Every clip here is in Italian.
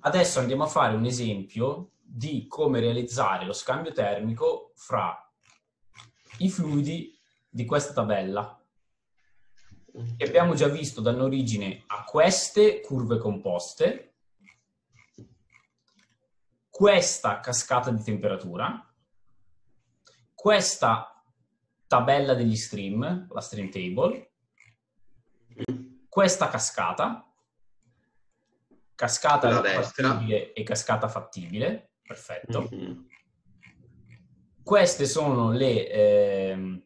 Adesso andiamo a fare un esempio di come realizzare lo scambio termico fra i fluidi di questa tabella che abbiamo già visto danno origine a queste curve composte, questa cascata di temperatura, questa tabella degli stream, la stream table, questa cascata, cascata fattibile e cascata fattibile, perfetto. Mm-hmm. Queste sono le eh,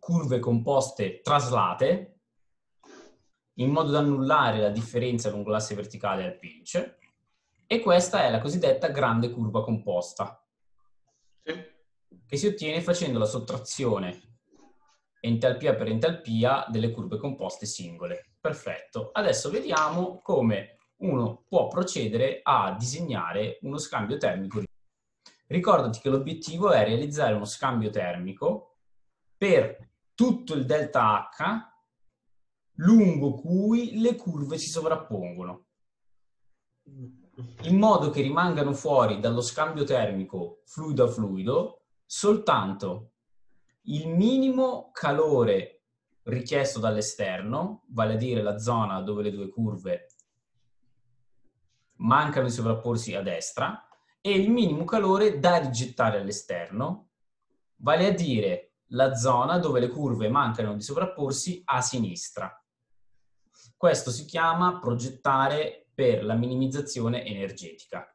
curve composte traslate in modo da annullare la differenza lungo l'asse verticale al pinch e questa è la cosiddetta grande curva composta sì. che si ottiene facendo la sottrazione entalpia per entalpia delle curve composte singole. Perfetto. Adesso vediamo come uno può procedere a disegnare uno scambio termico. Ricordati che l'obiettivo è realizzare uno scambio termico per tutto il delta H lungo cui le curve si sovrappongono, in modo che rimangano fuori dallo scambio termico fluido a fluido soltanto il minimo calore richiesto dall'esterno, vale a dire la zona dove le due curve mancano di sovrapporsi a destra, e il minimo calore da rigettare all'esterno, vale a dire la zona dove le curve mancano di sovrapporsi a sinistra. Questo si chiama progettare per la minimizzazione energetica.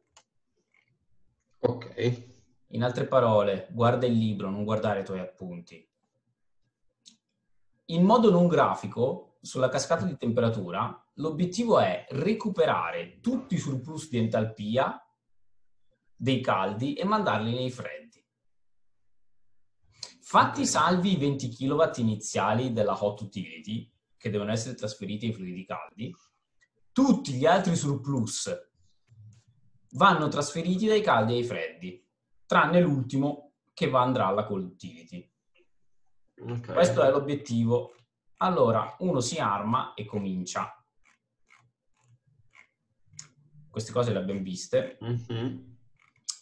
Ok. In altre parole, guarda il libro, non guardare i tuoi appunti. In modo non grafico, sulla cascata di temperatura, l'obiettivo è recuperare tutti i surplus di entalpia dei caldi e mandarli nei freddi. Fatti salvi i 20 kW iniziali della hot utility, che devono essere trasferiti ai fluidi caldi, tutti gli altri surplus vanno trasferiti dai caldi ai freddi, tranne l'ultimo che va andrà alla cold utility. Okay. Questo è l'obiettivo. Allora, uno si arma e comincia. Queste cose le abbiamo viste. Mm-hmm.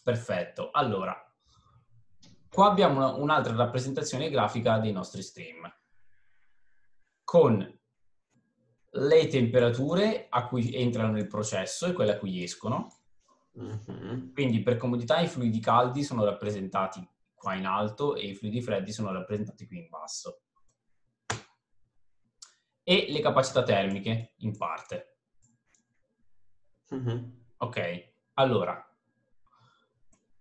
Perfetto. Allora, Qua abbiamo una, un'altra rappresentazione grafica dei nostri stream con le temperature a cui entrano nel processo e quelle a cui escono. Mm-hmm. Quindi per comodità i fluidi caldi sono rappresentati qua in alto e i fluidi freddi sono rappresentati qui in basso. E le capacità termiche in parte. Mm-hmm. Ok, allora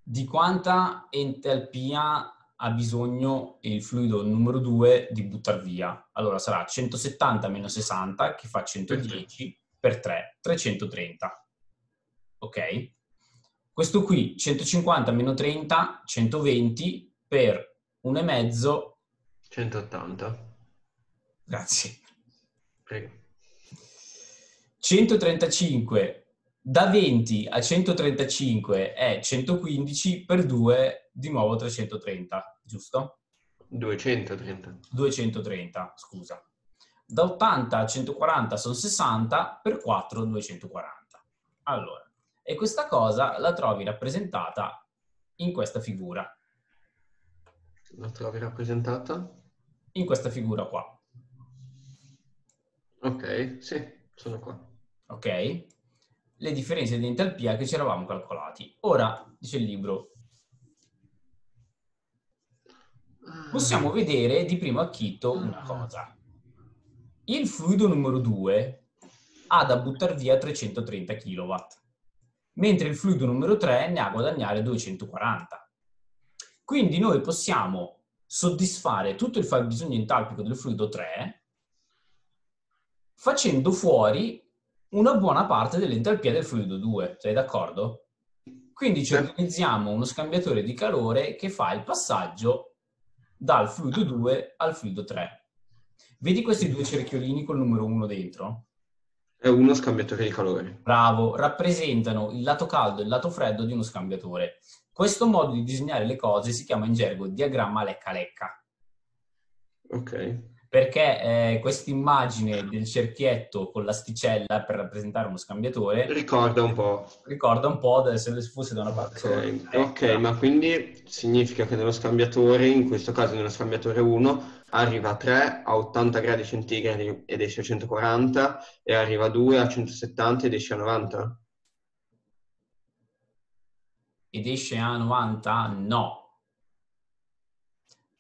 di quanta entalpia ha bisogno il fluido numero 2 di buttare via? Allora sarà 170 meno 60 che fa 110 per 3, 330. Ok? Questo qui 150 meno 30, 120 per 1,5 180. Grazie. Prego. 135 da 20 a 135 è 115 per 2 di nuovo 330, giusto? 230. 230, scusa. Da 80 a 140 sono 60 per 4 240. Allora, e questa cosa la trovi rappresentata in questa figura. La trovi rappresentata? In questa figura qua. Ok, sì, sono qua. Ok? Le differenze di entalpia che ci eravamo calcolati. Ora, dice il libro, possiamo vedere di primo acchito una cosa. Il fluido numero 2 ha da buttare via 330 kW, mentre il fluido numero 3 ne ha a guadagnare 240. Quindi noi possiamo soddisfare tutto il fabbisogno entalpico del fluido 3 facendo fuori una buona parte dell'entalpia del fluido 2, sei d'accordo? Quindi ci organizziamo uno scambiatore di calore che fa il passaggio dal fluido 2 al fluido 3. Vedi questi due cerchiolini col numero 1 dentro? È uno scambiatore di calore. Bravo, rappresentano il lato caldo e il lato freddo di uno scambiatore. Questo modo di disegnare le cose si chiama in gergo diagramma lecca-lecca. Ok. Perché eh, questa immagine del cerchietto con l'asticella per rappresentare uno scambiatore ricorda un po'. Ricorda un po' se fosse da una parte okay. sola. Ok, ma quindi significa che nello scambiatore, in questo caso nello scambiatore 1, arriva a 3 a 80 gradi centigradi ed esce a 140 e arriva a 2 a 170 ed esce a 90? Ed esce a 90? No,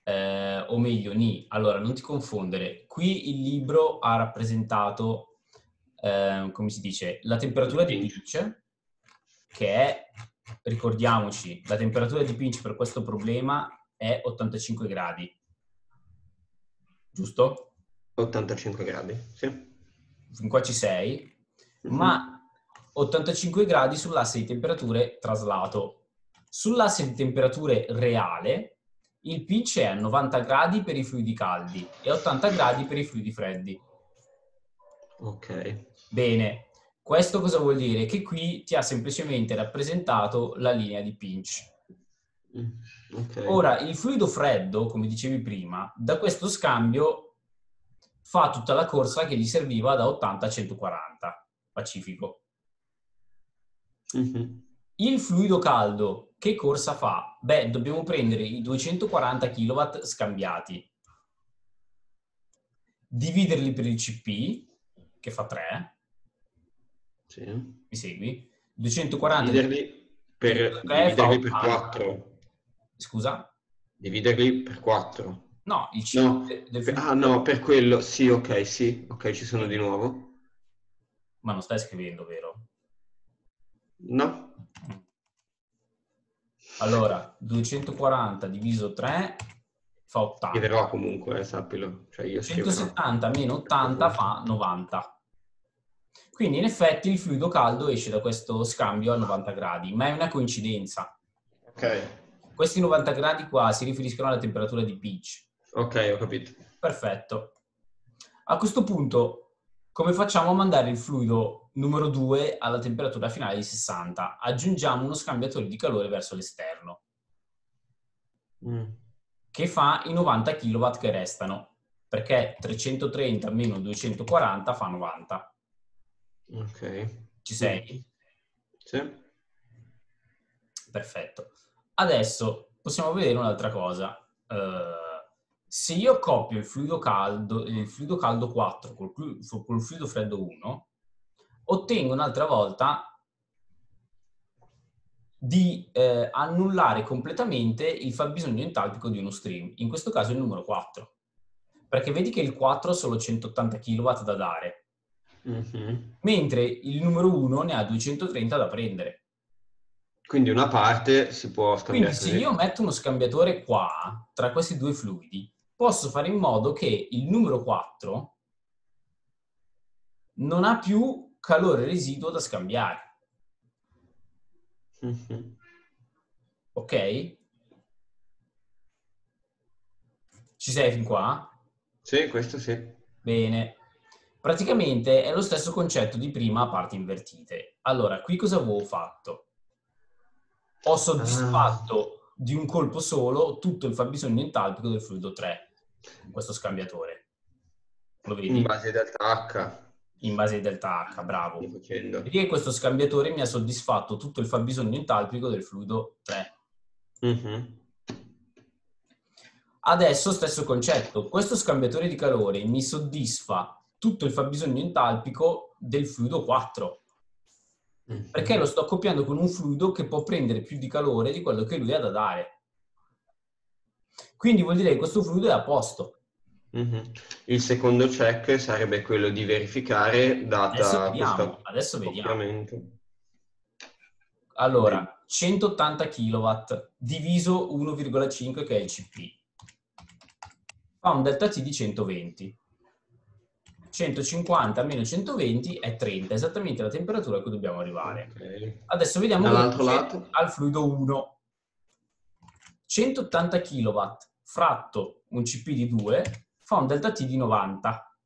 eh, o meglio ni. Allora, non ti confondere. Qui il libro ha rappresentato, eh, come si dice, la temperatura di pinch, che è, ricordiamoci, la temperatura di pinch per questo problema è 85 gradi. Giusto? 85 gradi, sì. Fin qua ci sei. Mm-hmm. Ma 85 gradi sull'asse di temperature traslato. Sull'asse di temperature reale il pitch è a 90 gradi per i fluidi caldi e 80 gradi per i fluidi freddi. Ok. Bene, questo cosa vuol dire? Che qui ti ha semplicemente rappresentato la linea di pinch. Mm, okay. Ora, il fluido freddo, come dicevi prima, da questo scambio fa tutta la corsa che gli serviva da 80 a 140, Pacifico. Mm-hmm. Il fluido caldo che corsa fa? Beh, dobbiamo prendere i 240 kW scambiati, dividerli per il CP, che fa 3. Sì. Mi segui? 240 dividerli per, 3 dividerli per 4. Scusa? Dividerli per 4. No, il CP no. del Ah no, per quello, sì, ok, sì, ok, ci sono di nuovo. Ma non stai scrivendo, vero? No. Allora, 240 diviso 3 fa 80. Chiederò comunque, eh, sappilo. Cioè io 170 meno 80 fa 90. Quindi in effetti il fluido caldo esce da questo scambio a 90 gradi, ma è una coincidenza. Ok. Questi 90 gradi qua si riferiscono alla temperatura di pitch. Ok, ho capito. Perfetto. A questo punto, come facciamo a mandare il fluido numero 2 alla temperatura finale di 60. Aggiungiamo uno scambiatore di calore verso l'esterno, mm. che fa i 90 kW che restano, perché 330 meno 240 fa 90. Ok. Ci sei? Sì. Perfetto. Adesso possiamo vedere un'altra cosa. Uh, se io coppio il fluido caldo, il fluido caldo 4 col, col fluido freddo 1, ottengo un'altra volta di eh, annullare completamente il fabbisogno entalpico di uno stream, in questo caso il numero 4. Perché vedi che il 4 ha solo 180 kW da dare, mm-hmm. mentre il numero 1 ne ha 230 da prendere. Quindi una parte si può scambiare. Quindi se io metto uno scambiatore qua, tra questi due fluidi, posso fare in modo che il numero 4 non ha più calore residuo da scambiare. Mm-hmm. Ok? Ci sei fin qua? Sì, questo sì. Bene. Praticamente è lo stesso concetto di prima a parti invertite. Allora, qui cosa avevo fatto? Ho soddisfatto ah. di un colpo solo tutto il fabbisogno entalpico del fluido 3, in questo scambiatore. Lo vedi? In base delta H in base ai delta H, bravo. Perché questo scambiatore mi ha soddisfatto tutto il fabbisogno entalpico del fluido 3. Mm-hmm. Adesso stesso concetto, questo scambiatore di calore mi soddisfa tutto il fabbisogno entalpico del fluido 4. Mm-hmm. Perché lo sto accoppiando con un fluido che può prendere più di calore di quello che lui ha da dare. Quindi vuol dire che questo fluido è a posto. Mm-hmm. Il secondo check sarebbe quello di verificare data adesso vediamo, adesso vediamo. Allora, 180 kW diviso 1,5 che è il CP fa un delta T di 120. 150 meno 120 è 30, esattamente la temperatura a cui dobbiamo arrivare. Okay. Adesso vediamo al fluido 1. 180 kW fratto un CP di 2 fa un delta T di 90.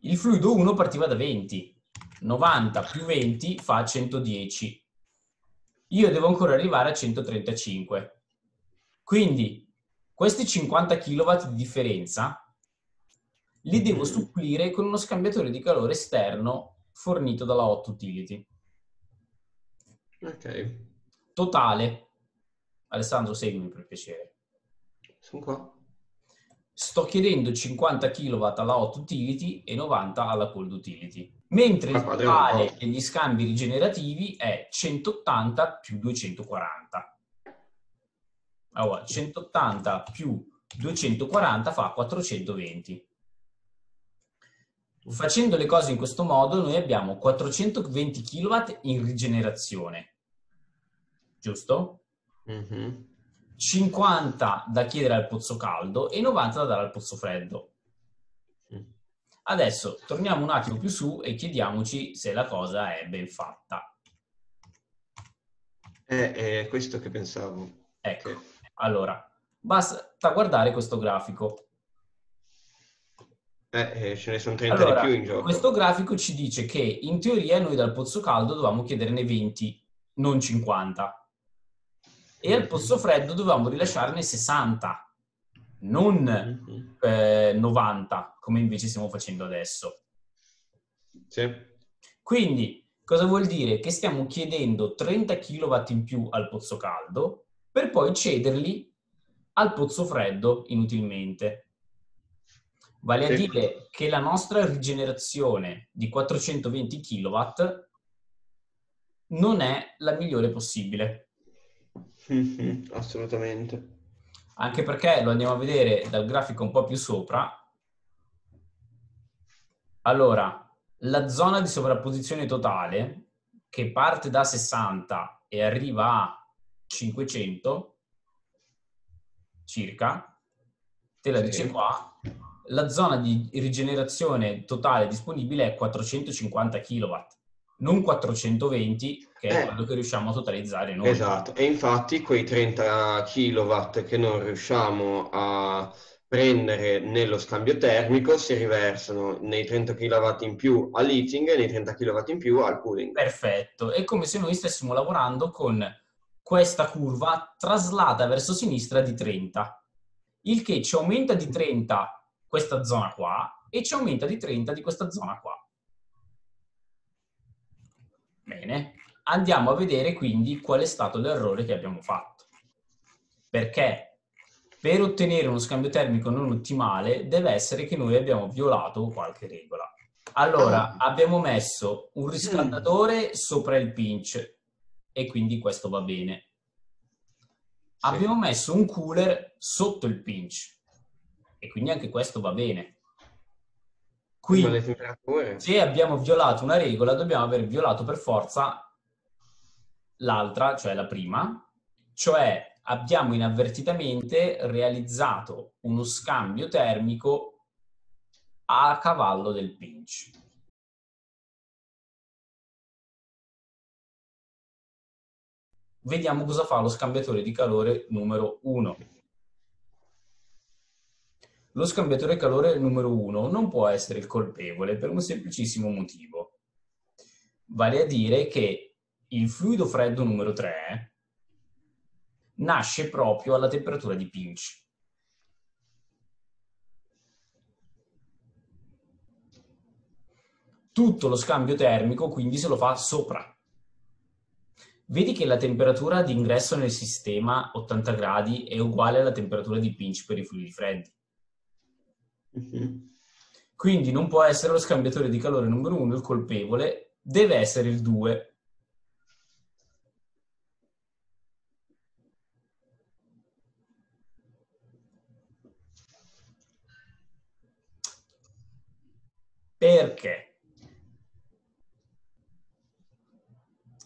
Il fluido 1 partiva da 20. 90 più 20 fa 110. Io devo ancora arrivare a 135. Quindi Questi 50 kW di differenza li devo Mm. supplire con uno scambiatore di calore esterno fornito dalla Hot Utility. Ok, Totale. Alessandro, seguimi per piacere. sono qua. Sto chiedendo 50 kW alla Hot Utility e 90 alla Cold Utility. Mentre il totale no. degli scambi rigenerativi è 180 più 240. Allora, 180 più 240 fa 420. Facendo le cose in questo modo, noi abbiamo 420 kW in rigenerazione, giusto? Mhm. 50 da chiedere al pozzo caldo e 90 da dare al pozzo freddo. Adesso torniamo un attimo più su e chiediamoci se la cosa è ben fatta. È, è questo che pensavo. Ecco, Che- allora, basta guardare questo grafico. eh, eh, ce ne sono 30 Allora, di più in gioco. questo grafico ci dice che in teoria noi dal pozzo caldo dovevamo chiederne 20, non 50. E al pozzo freddo dovevamo rilasciarne 60, non Mhm. eh, 90, come invece stiamo facendo adesso. Sì. Quindi, cosa vuol dire? Che stiamo chiedendo 30 kW in più al pozzo caldo per poi cederli al pozzo freddo inutilmente. Vale a Sì. dire che la nostra rigenerazione di 420 kW non è la migliore possibile. Mhm, Assolutamente. Anche perché lo andiamo a vedere dal grafico un po' più sopra. Allora, la zona di sovrapposizione totale, che parte da 60 e arriva a 500 circa, te la Sì. dice qua, la zona di rigenerazione totale disponibile è 450 kW, non 420, che è Eh. quello che riusciamo a totalizzare noi. Esatto, e infatti quei 30 kW che non riusciamo a prendere nello scambio termico si riversano nei 30 kW in più al heating e nei 30 kW in più al cooling. Perfetto, è come se noi stessimo lavorando con questa curva traslata verso sinistra di 30, il che ci aumenta di 30 questa zona qua e ci aumenta di 30 di questa zona qua. Bene, andiamo a vedere quindi qual è stato l'errore che abbiamo fatto. Perché per ottenere uno scambio termico non ottimale deve essere che noi abbiamo violato qualche regola. Allora, Ah. abbiamo messo un riscaldatore sopra il pinch e quindi questo va bene. Abbiamo messo un cooler sotto il pinch e quindi anche questo va bene. Quindi, se abbiamo violato una regola, dobbiamo aver violato per forza l'altra, cioè la prima, cioè abbiamo inavvertitamente realizzato uno scambio termico a cavallo del pinch. Vediamo cosa fa lo scambiatore di calore numero 1. Lo scambiatore calore numero 1 non può essere il colpevole per un semplicissimo motivo. Vale a dire che il fluido freddo numero 3 nasce proprio alla temperatura di pinch. Tutto lo scambio termico quindi se lo fa sopra. Vedi che la temperatura di ingresso nel sistema 80 gradi è uguale alla temperatura di pinch per i fluidi freddi. Quindi non può essere lo scambiatore di calore numero 1 il colpevole, deve essere il 2. Perché?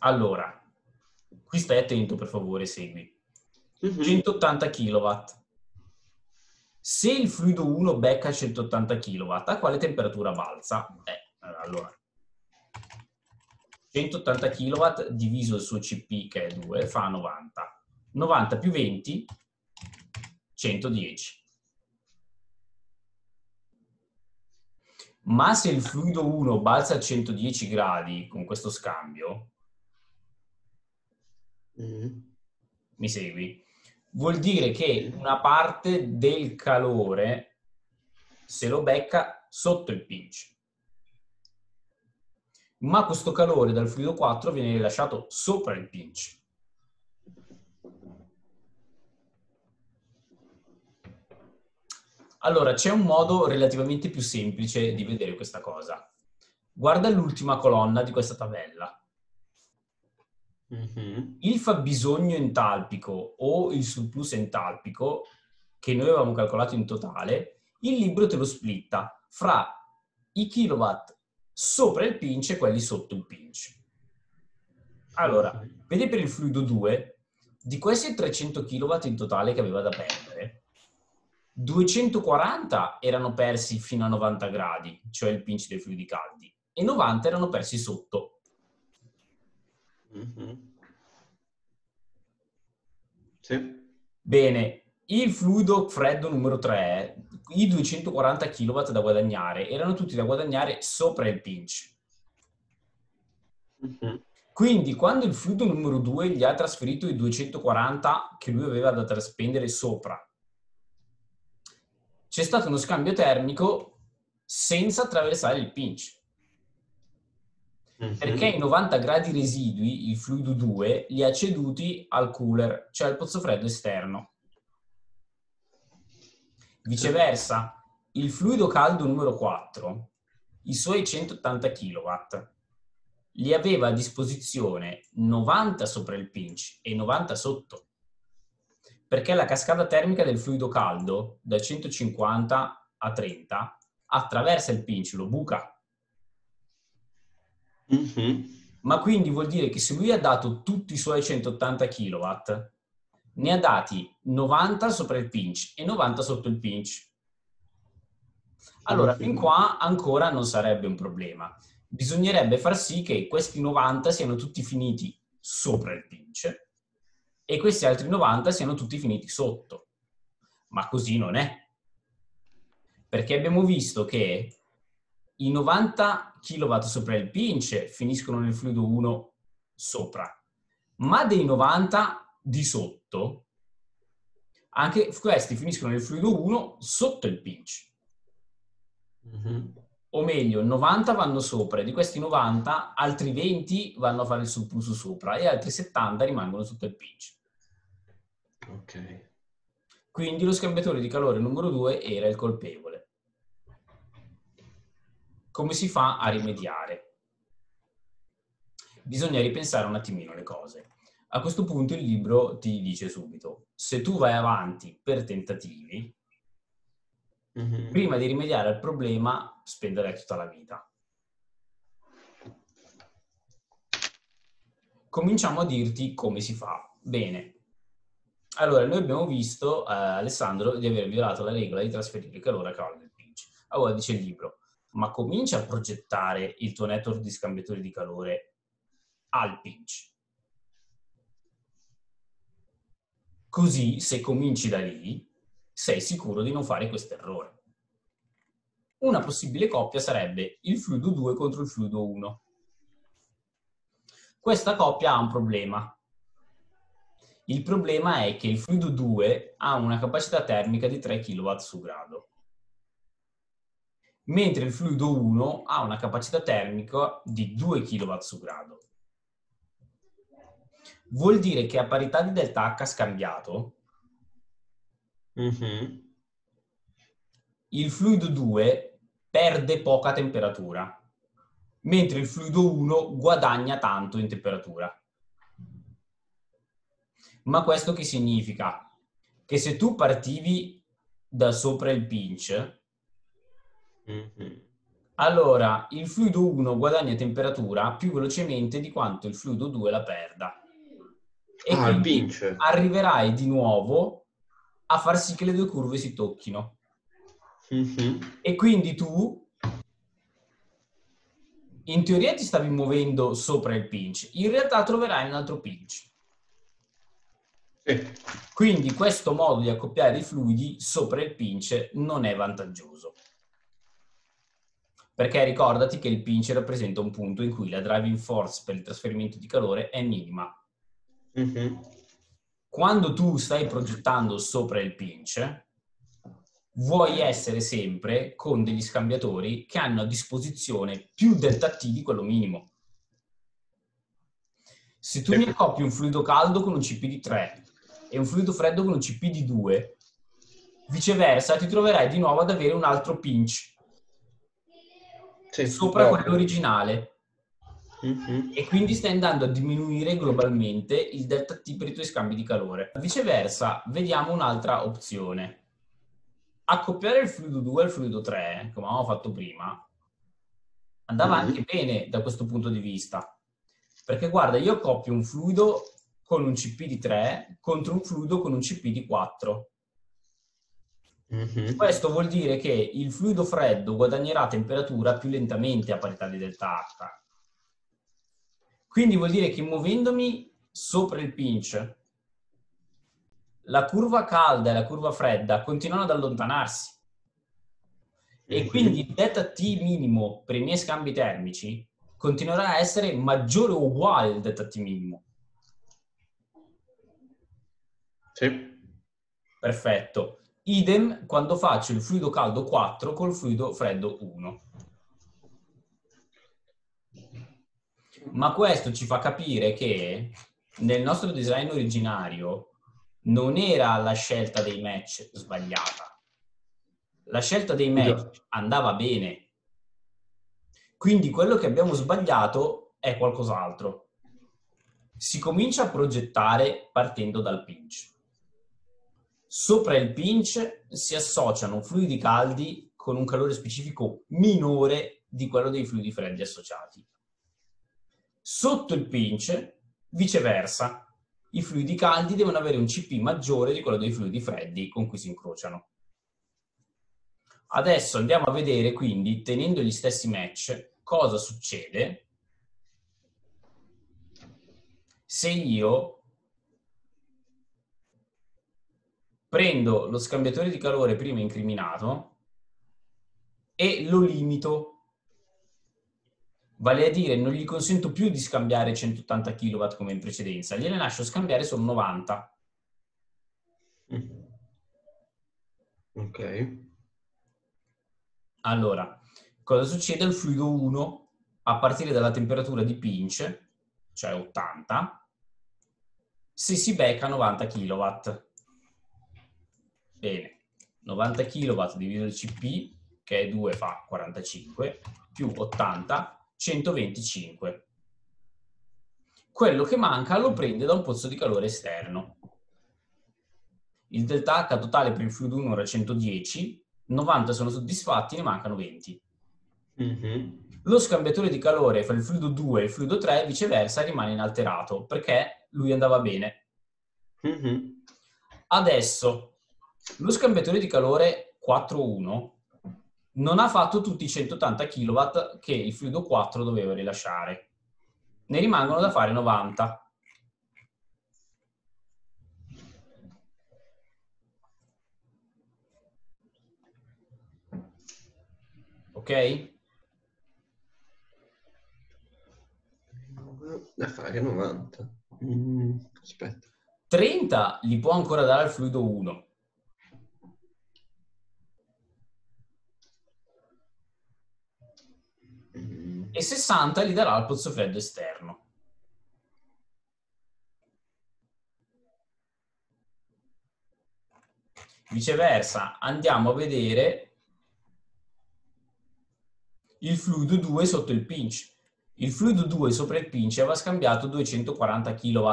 Allora, qui stai attento per favore, segui. Mhm. 180 kW. Se il fluido 1 becca 180 kW, a quale temperatura balza? Eh, allora, 180 kW diviso il suo CP, che è 2, fa 90. 90 più 20, 110. Ma se il fluido 1 balza a 110 gradi con questo scambio, Mhm. mi segui? Vuol dire che una parte del calore se lo becca sotto il pinch. Ma questo calore dal fluido 4 viene rilasciato sopra il pinch. Allora, c'è un modo relativamente più semplice di vedere questa cosa. Guarda l'ultima colonna di questa tabella. Mm-hmm. Il fabbisogno entalpico o il surplus entalpico che noi avevamo calcolato in totale, il libro te lo splitta fra i kilowatt sopra il pinch e quelli sotto il pinch. Allora, vedi per il fluido 2, di questi 300 kW in totale che aveva da perdere, 240 erano persi fino a 90 gradi, cioè il pinch dei fluidi caldi, e 90 erano persi sotto. Mm-hmm. Sì. Bene, il fluido freddo numero 3, i 240 kW da guadagnare, erano tutti da guadagnare sopra il pinch. Mm-hmm. Quindi quando il fluido numero 2 gli ha trasferito i 240 che lui aveva da traspendere sopra, c'è stato uno scambio termico senza attraversare il pinch. Mm-hmm. Perché i 90 gradi residui, il fluido 2, li ha ceduti al cooler, cioè al pozzo freddo esterno. Viceversa, il fluido caldo numero 4, i suoi 180 kW, li aveva a disposizione 90 sopra il pinch e 90 sotto perché la cascata termica del fluido caldo da 150 a 30 attraversa il pinch, lo buca. Mm-hmm. Ma quindi vuol dire che se lui ha dato tutti i suoi 180 kW, ne ha dati 90 sopra il pinch e 90 sotto il pinch. Allora, fin qua ancora non sarebbe un problema. Bisognerebbe far sì che questi 90 siano tutti finiti sopra il pinch e questi altri 90 siano tutti finiti sotto. Ma così non è. Perché abbiamo visto che i 90 kW sopra il pinch finiscono nel fluido 1 sopra, ma dei 90 di sotto, anche questi finiscono nel fluido 1 sotto il pinch. Mm-hmm. O meglio, 90 vanno sopra e di questi 90 altri 20 vanno a fare il surplus sopra e altri 70 rimangono sotto il pinch. Ok. Quindi lo scambiatore di calore numero 2 era il colpevole. Come si fa a rimediare? Bisogna ripensare un attimino le cose. A questo punto il libro ti dice subito, se tu vai avanti per tentativi, mm-hmm. prima di rimediare al problema spenderai tutta la vita. Cominciamo a dirti come si fa. Bene, allora, noi abbiamo visto, eh, Alessandro, di aver violato la regola di trasferire calore a cavallo del pinch. Allora dice il libro, ma comincia a progettare il tuo network di scambiatori di calore al pinch. Così, se cominci da lì, sei sicuro di non fare questo errore. Una possibile coppia sarebbe il fluido 2 contro il fluido 1. Questa coppia ha un problema, il problema è che il fluido 2 ha una capacità termica di 3 kW su grado, mentre il fluido 1 ha una capacità termica di 2 kW su grado. Vuol dire che a parità di delta H scambiato, mm-hmm. il fluido 2 perde poca temperatura, mentre il fluido 1 guadagna tanto in temperatura. Ma questo che significa? Che se tu partivi da sopra il pinch, allora il fluido 1 guadagna temperatura più velocemente di quanto il fluido 2 la perda. E ah, quindi arriverai di nuovo a far sì che le due curve si tocchino. Mm-hmm. E quindi tu, in teoria, ti stavi muovendo sopra il pinch, in realtà troverai un altro pinch. Quindi questo modo di accoppiare i fluidi sopra il pinch non è vantaggioso. Perché ricordati che il pinch rappresenta un punto in cui la driving force per il trasferimento di calore è minima. Mm-hmm. quando tu stai progettando sopra il pinch, vuoi essere sempre con degli scambiatori che hanno a disposizione più delta T di quello minimo. Se tu mi accoppi un fluido caldo con un CP di 3 e un fluido freddo con un CP di 2, viceversa ti troverai di nuovo ad avere un altro pinch sì, sopra no. quello originale. Mm-hmm. E quindi stai andando a diminuire globalmente il delta T per i tuoi scambi di calore. Viceversa, vediamo un'altra opzione. Accoppiare il fluido 2 al fluido 3, come avevamo fatto prima, andava mm-hmm. anche bene da questo punto di vista. Perché guarda, io accoppio un fluido con un CP di 3 contro un fluido con un CP di 4. Mm-hmm. Questo vuol dire che il fluido freddo guadagnerà temperatura più lentamente a parità di delta H quindi vuol dire che muovendomi sopra il pinch, la curva calda e la curva fredda continuano ad allontanarsi. E quindi il delta T minimo per i miei scambi termici continuerà a essere maggiore o uguale al delta T minimo. Sì. Perfetto. Idem quando faccio il fluido caldo 4 col fluido freddo 1. Ma questo ci fa capire che nel nostro design originario non era la scelta dei match sbagliata. La scelta dei match andava bene. Quindi quello che abbiamo sbagliato è qualcos'altro. Si comincia a progettare partendo dal pinch. Sopra il pinch si associano fluidi caldi con un calore specifico minore di quello dei fluidi freddi associati. Sotto il pinch, viceversa, i fluidi caldi devono avere un CP maggiore di quello dei fluidi freddi con cui si incrociano. Adesso andiamo a vedere quindi, tenendo gli stessi match, cosa succede se io prendo lo scambiatore di calore prima incriminato e lo limito Vale a dire, non gli consento più di scambiare 180 kW come in precedenza, gliene lascio scambiare solo 90. Mm. Ok. Allora, cosa succede al fluido 1 a partire dalla temperatura di pinch, cioè 80, se si becca 90 kW? Bene, 90 kW diviso il CP, che è 2 fa 45, più 80 125. Quello che manca lo prende da un pozzo di calore esterno. Il delta H totale per il fluido 1 era 110, 90 sono soddisfatti, ne mancano 20. Mm-hmm. Lo scambiatore di calore fra il fluido 2 e il fluido 3 viceversa rimane inalterato perché lui andava bene. Mm-hmm. Adesso lo scambiatore di calore 4.1 non ha fatto tutti i 180 kW che il fluido 4 doveva rilasciare. Ne rimangono da fare 90. Ok? Da fare 90. Mm, aspetta. 30 li può ancora dare al fluido 1 e 60 li darà al pozzo freddo esterno. Viceversa, andiamo a vedere il fluido 2 sotto il pinch. Il fluido 2 sopra il pinch aveva scambiato 240 kW,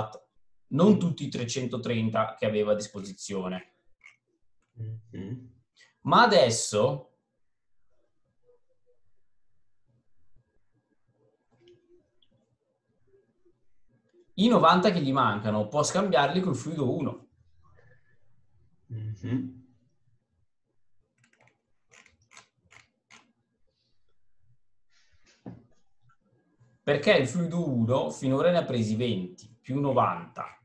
non tutti i 330 che aveva a disposizione. Mm-hmm. Ma adesso i 90 che gli mancano può scambiarli col fluido 1. Mm-hmm. Perché il fluido 1 finora ne ha presi 20 più 90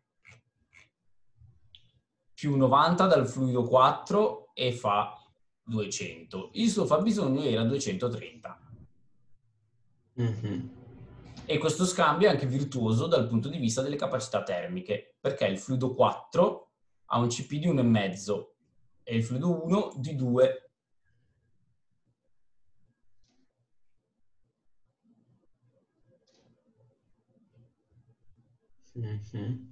più 90 dal fluido 4 e fa 200. Il suo fabbisogno era 230. Mm-hmm. E questo scambio è anche virtuoso dal punto di vista delle capacità termiche, perché il fluido è anche virtuoso dal punto di vista delle capacità termiche, perché il fluido 4 ha un CP di 1,5 e il fluido 1 di 2. Mm-hmm.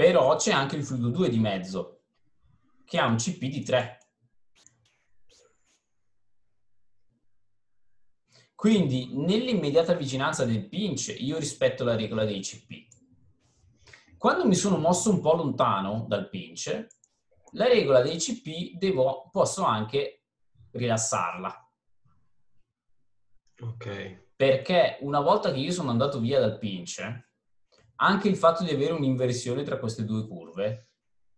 Però c'è anche il fluido 2 di mezzo, che ha un CP di 3. Quindi nell'immediata vicinanza del pinch io rispetto la regola dei CP. Quando mi sono mosso un po' lontano dal pinch, la regola dei CP devo, posso anche rilassarla. Ok. Perché una volta che io sono andato via dal pinch, anche il fatto di avere un'inversione tra queste due curve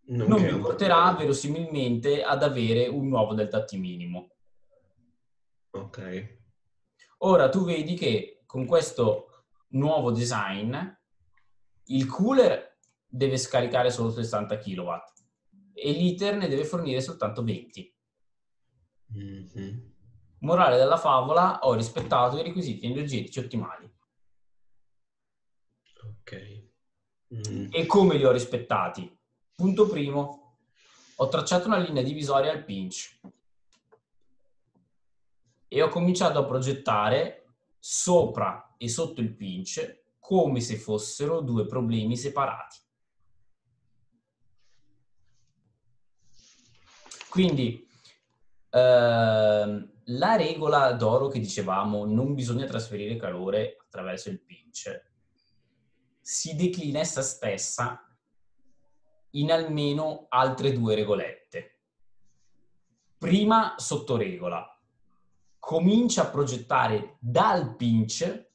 non, non mi porterà verosimilmente ad avere un nuovo delta T minimo. Ok. Ora tu vedi che con questo nuovo design il cooler deve scaricare solo 60 kW e l'iter ne deve fornire soltanto 20. Mm-hmm. Morale della favola, ho rispettato i requisiti energetici ottimali. Ok. Mm. E come li ho rispettati? Punto primo, ho tracciato una linea divisoria al pinch e ho cominciato a progettare sopra e sotto il pinch come se fossero due problemi separati. Quindi ehm, la regola d'oro che dicevamo, non bisogna trasferire calore attraverso il pinch, si declina essa stessa in almeno altre due regolette. Prima sottoregola. Comincia a progettare dal pinch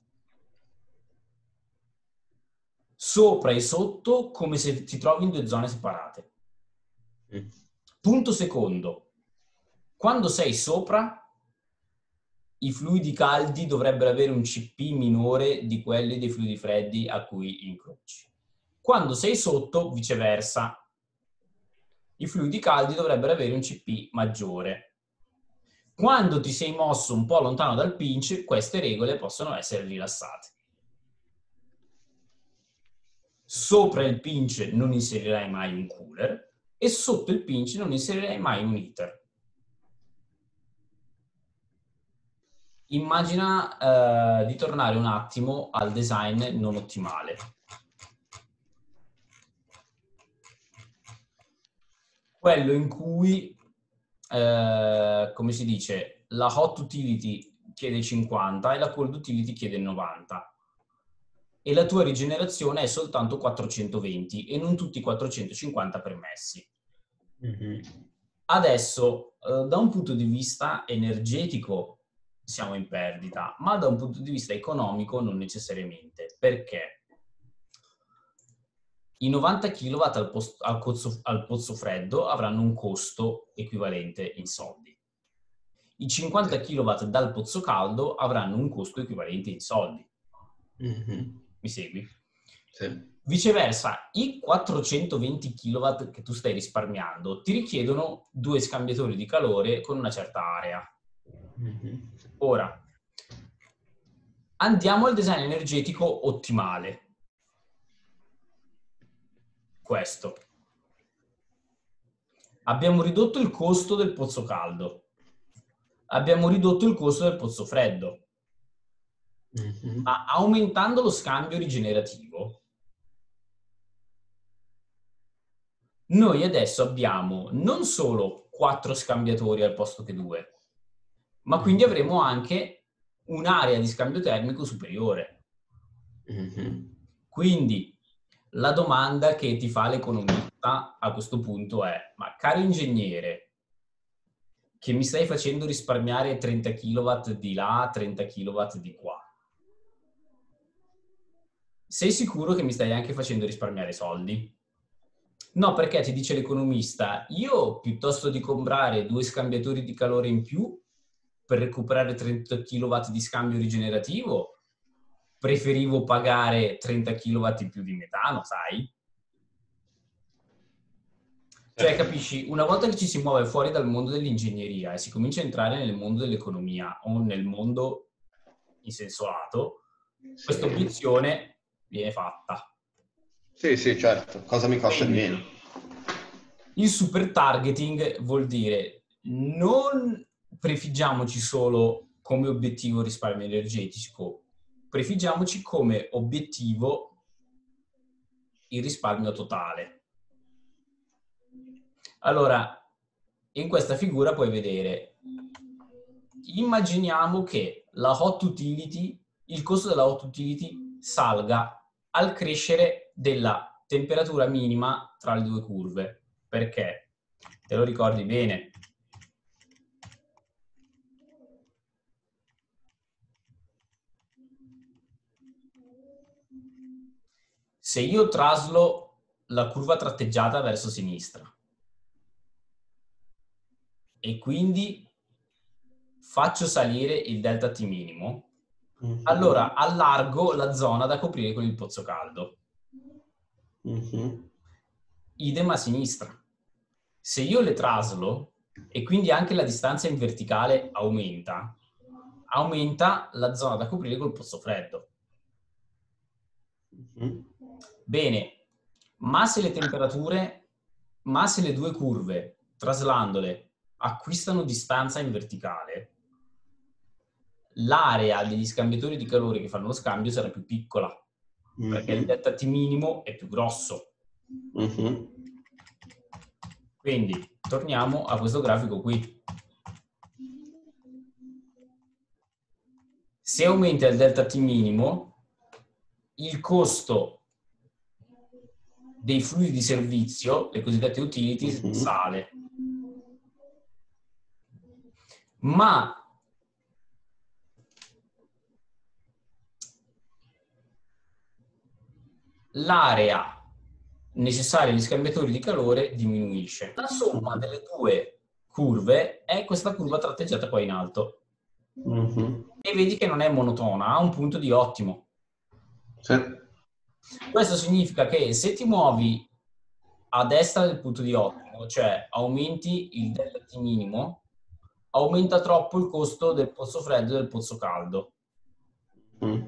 sopra e sotto come se ti trovi in due zone separate. Mm. Punto secondo. Quando sei sopra, i fluidi caldi dovrebbero avere un CP minore di quelli dei fluidi freddi a cui incroci. Quando sei sotto, viceversa, i fluidi caldi dovrebbero avere un CP maggiore. Quando ti sei mosso un po' lontano dal pinch, queste regole possono essere rilassate. Sopra il pinch non inserirai mai un cooler e sotto il pinch non inserirai mai un heater. Immagina eh, di tornare un attimo al design non ottimale. Quello in cui, eh, come si dice, la hot utility chiede 50 e la cold utility chiede 90 e la tua rigenerazione è soltanto 420 e non tutti i 450 permessi. Mm-hmm. Adesso, eh, da un punto di vista energetico, siamo in perdita, ma da un punto di vista economico non necessariamente. Perché? I 90 kW al, posto, al, pozzo, al pozzo freddo avranno un costo equivalente in soldi. I 50 kW dal pozzo caldo avranno un costo equivalente in soldi. Mm-hmm. Mi segui? Sì. Viceversa, i 420 kW che tu stai risparmiando ti richiedono due scambiatori di calore con una certa area. Mm-hmm. Ora, andiamo al design energetico ottimale. Questo. Abbiamo ridotto il costo del pozzo caldo. Abbiamo ridotto il costo del pozzo freddo. Mm-hmm. Ma aumentando lo scambio rigenerativo, noi adesso abbiamo non solo quattro scambiatori al posto che due, ma quindi avremo anche un'area di scambio termico superiore. Mm-hmm. Quindi la domanda che ti fa l'economista a questo punto è, ma caro ingegnere, che mi stai facendo risparmiare 30 kW di là, 30 kW di qua, sei sicuro che mi stai anche facendo risparmiare soldi? No, perché ti dice l'economista, io piuttosto di comprare due scambiatori di calore in più, per recuperare 30 kW di scambio rigenerativo, preferivo pagare 30 kW in più di metano, sai? Cioè, capisci, una volta che ci si muove fuori dal mondo dell'ingegneria e si comincia a entrare nel mondo dell'economia o nel mondo in senso lato, sì. questa obiezione viene fatta. Sì, sì, certo. Cosa mi costa di meno? Il super targeting vuol dire non prefiggiamoci solo come obiettivo risparmio energetico, prefiggiamoci come obiettivo il risparmio totale. Allora, in questa figura puoi vedere, immaginiamo che la hot utility, il costo della hot utility salga al crescere della temperatura minima tra le due curve. Perché? Te lo ricordi bene? Se io traslo la curva tratteggiata verso sinistra e quindi faccio salire il delta T minimo, mm-hmm. allora allargo la zona da coprire con il pozzo caldo. Mm-hmm. Idem a sinistra. Se io le traslo e quindi anche la distanza in verticale aumenta, aumenta la zona da coprire col pozzo freddo. Mm-hmm. Bene, ma se le temperature, ma se le due curve, traslandole, acquistano distanza in verticale, l'area degli scambiatori di calore che fanno lo scambio sarà più piccola, mm-hmm. perché il delta T minimo è più grosso. Mm-hmm. Quindi torniamo a questo grafico qui. Se aumenta il delta T minimo, il costo dei fluidi di servizio, le cosiddette utilities, mm-hmm. sale. ma l'area necessaria agli scambiatori di calore diminuisce. La somma delle due curve è questa curva tratteggiata qua in alto. Mm-hmm. E vedi che non è monotona, ha un punto di ottimo. Sì. Questo significa che se ti muovi a destra del punto di ottimo, cioè aumenti il delta T minimo, aumenta troppo il costo del pozzo freddo e del pozzo caldo. Mm.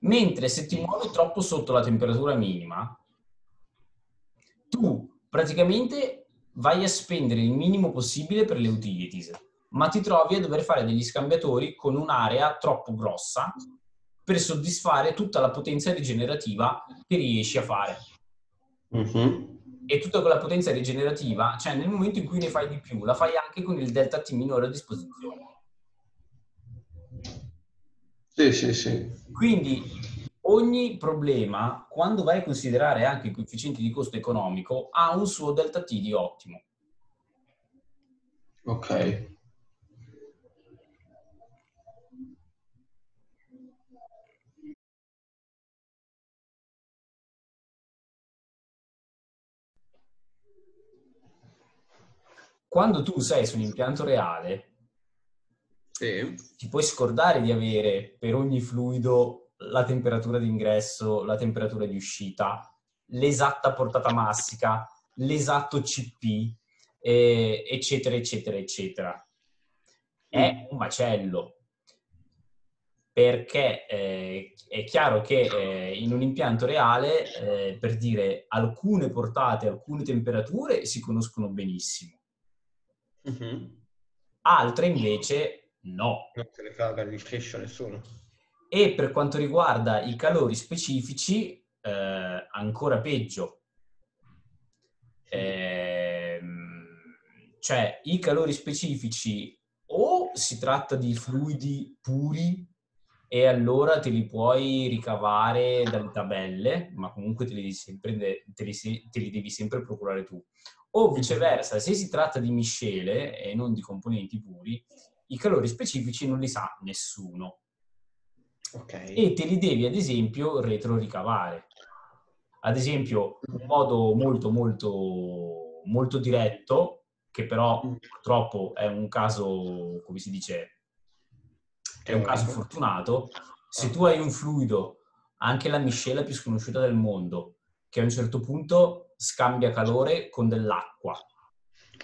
Mentre se ti muovi troppo sotto la temperatura minima, tu praticamente vai a spendere il minimo possibile per le utilities, ma ti trovi a dover fare degli scambiatori con un'area troppo grossa per soddisfare tutta la potenza rigenerativa che riesci a fare. Mm-hmm e tutta quella potenza rigenerativa, cioè nel momento in cui ne fai di più, la fai anche con il delta T minore a disposizione. Sì, sì, sì. Quindi ogni problema, quando vai a considerare anche i coefficienti di costo economico, ha un suo delta T di ottimo. Ok. Quando tu sei su un impianto reale, sì. ti puoi scordare di avere per ogni fluido la temperatura di ingresso, la temperatura di uscita, l'esatta portata massica, l'esatto CP, eh, eccetera, eccetera, eccetera. È mm. un macello. Perché eh, è chiaro che eh, in un impianto reale, eh, per dire alcune portate, alcune temperature si conoscono benissimo Uh-huh. Altre invece no. Non se le caga il striscio nessuno. E per quanto riguarda i calori specifici, eh, ancora peggio. Eh, cioè, i calori specifici o si tratta di fluidi puri e allora te li puoi ricavare dalle tabelle, ma comunque te li, sempre, te li, te li devi sempre procurare tu. O viceversa, se si tratta di miscele e non di componenti puri, i calori specifici non li sa nessuno. Okay. E te li devi, ad esempio, retro-ricavare. Ad esempio, un modo molto, molto, molto diretto, che però mm. purtroppo è un caso, come si dice, è un caso fortunato, se tu hai un fluido, anche la miscela più sconosciuta del mondo, che a un certo punto scambia calore con dell'acqua.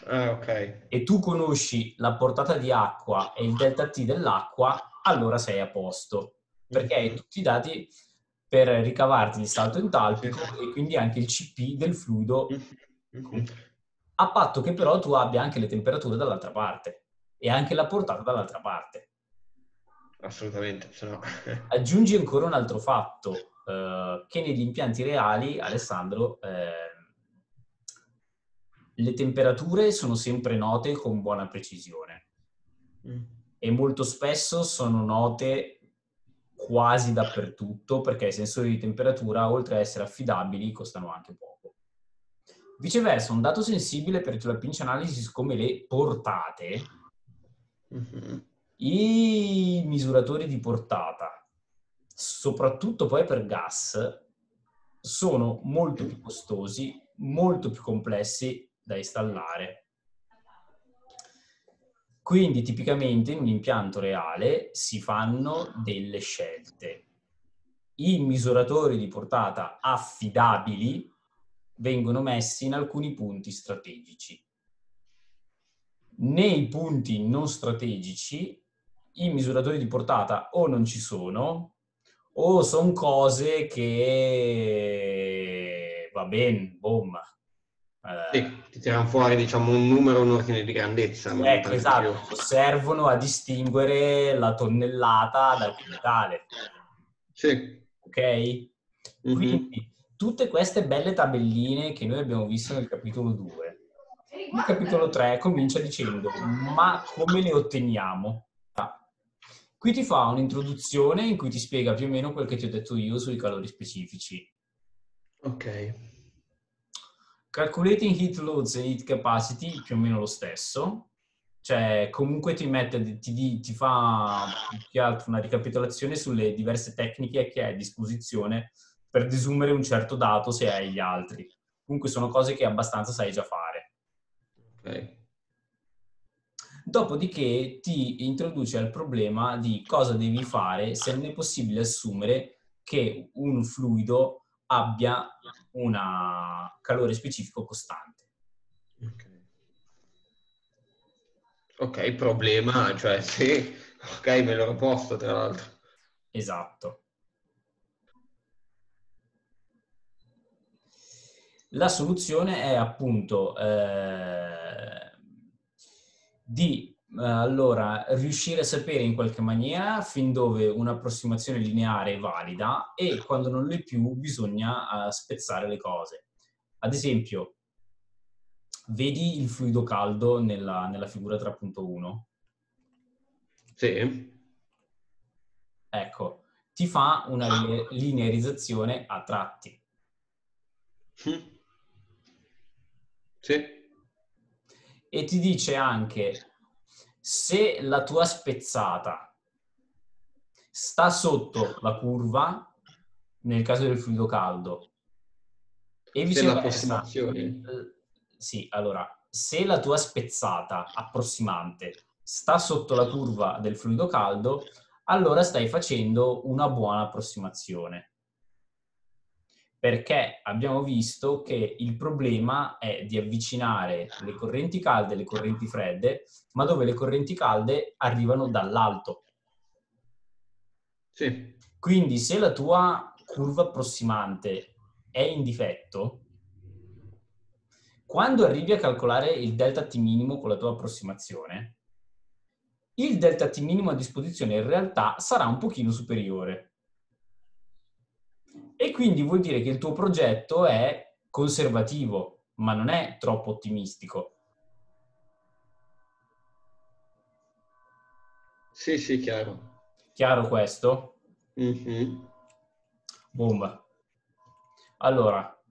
Ah, ok. E tu conosci la portata di acqua e il delta T dell'acqua, allora sei a posto, perché hai tutti i dati per ricavarti il salto entalpico e quindi anche il CP del fluido, a patto che però tu abbia anche le temperature dall'altra parte e anche la portata dall'altra parte. Assolutamente. No... Aggiungi ancora un altro fatto, eh, che negli impianti reali, Alessandro, eh, le temperature sono sempre note con buona precisione mm. e molto spesso sono note quasi dappertutto perché i sensori di temperatura, oltre a essere affidabili, costano anche poco. Viceversa, un dato sensibile per la pinch analysis come le portate mm-hmm i misuratori di portata, soprattutto poi per gas, sono molto più costosi, molto più complessi da installare. Quindi tipicamente in un impianto reale si fanno delle scelte. I misuratori di portata affidabili vengono messi in alcuni punti strategici. Nei punti non strategici i misuratori di portata o non ci sono o sono cose che va bene, boom. Eh, sì, ti tirano fuori diciamo un numero, un ordine di grandezza. Ecco, esatto, servono a distinguere la tonnellata dal quintale. Sì. Ok? Mm-hmm. Quindi tutte queste belle tabelline che noi abbiamo visto nel capitolo 2, il capitolo 3 comincia dicendo ma come le otteniamo? Qui ti fa un'introduzione in cui ti spiega più o meno quel che ti ho detto io sui calori specifici. Ok. Calculating heat loads e heat capacity più o meno lo stesso. Cioè, comunque ti mette, ti, ti fa più che altro una ricapitolazione sulle diverse tecniche che hai a disposizione per desumere un certo dato se hai gli altri. Comunque sono cose che abbastanza sai già fare. Ok. Dopodiché ti introduce al problema di cosa devi fare se non è possibile assumere che un fluido abbia un calore specifico costante. Ok, okay problema, cioè sì, ok, me l'ho posto tra l'altro. Esatto. La soluzione è appunto eh, di allora riuscire a sapere in qualche maniera fin dove un'approssimazione lineare è valida e quando non lo è più bisogna uh, spezzare le cose. Ad esempio, vedi il fluido caldo nella, nella figura 3.1? Sì. Ecco, ti fa una linearizzazione a tratti. Sì e ti dice anche se la tua spezzata sta sotto la curva, nel caso del fluido caldo, e viceversa. Eh, sì, allora, se la tua spezzata approssimante sta sotto la curva del fluido caldo, allora stai facendo una buona approssimazione perché abbiamo visto che il problema è di avvicinare le correnti calde e le correnti fredde, ma dove le correnti calde arrivano dall'alto. Sì. Quindi se la tua curva approssimante è in difetto, quando arrivi a calcolare il delta T minimo con la tua approssimazione, il delta T minimo a disposizione in realtà sarà un pochino superiore. E quindi vuol dire che il tuo progetto è conservativo, ma non è troppo ottimistico. Sì, sì, chiaro. Chiaro questo? Mm-hmm. Bomba. Allora,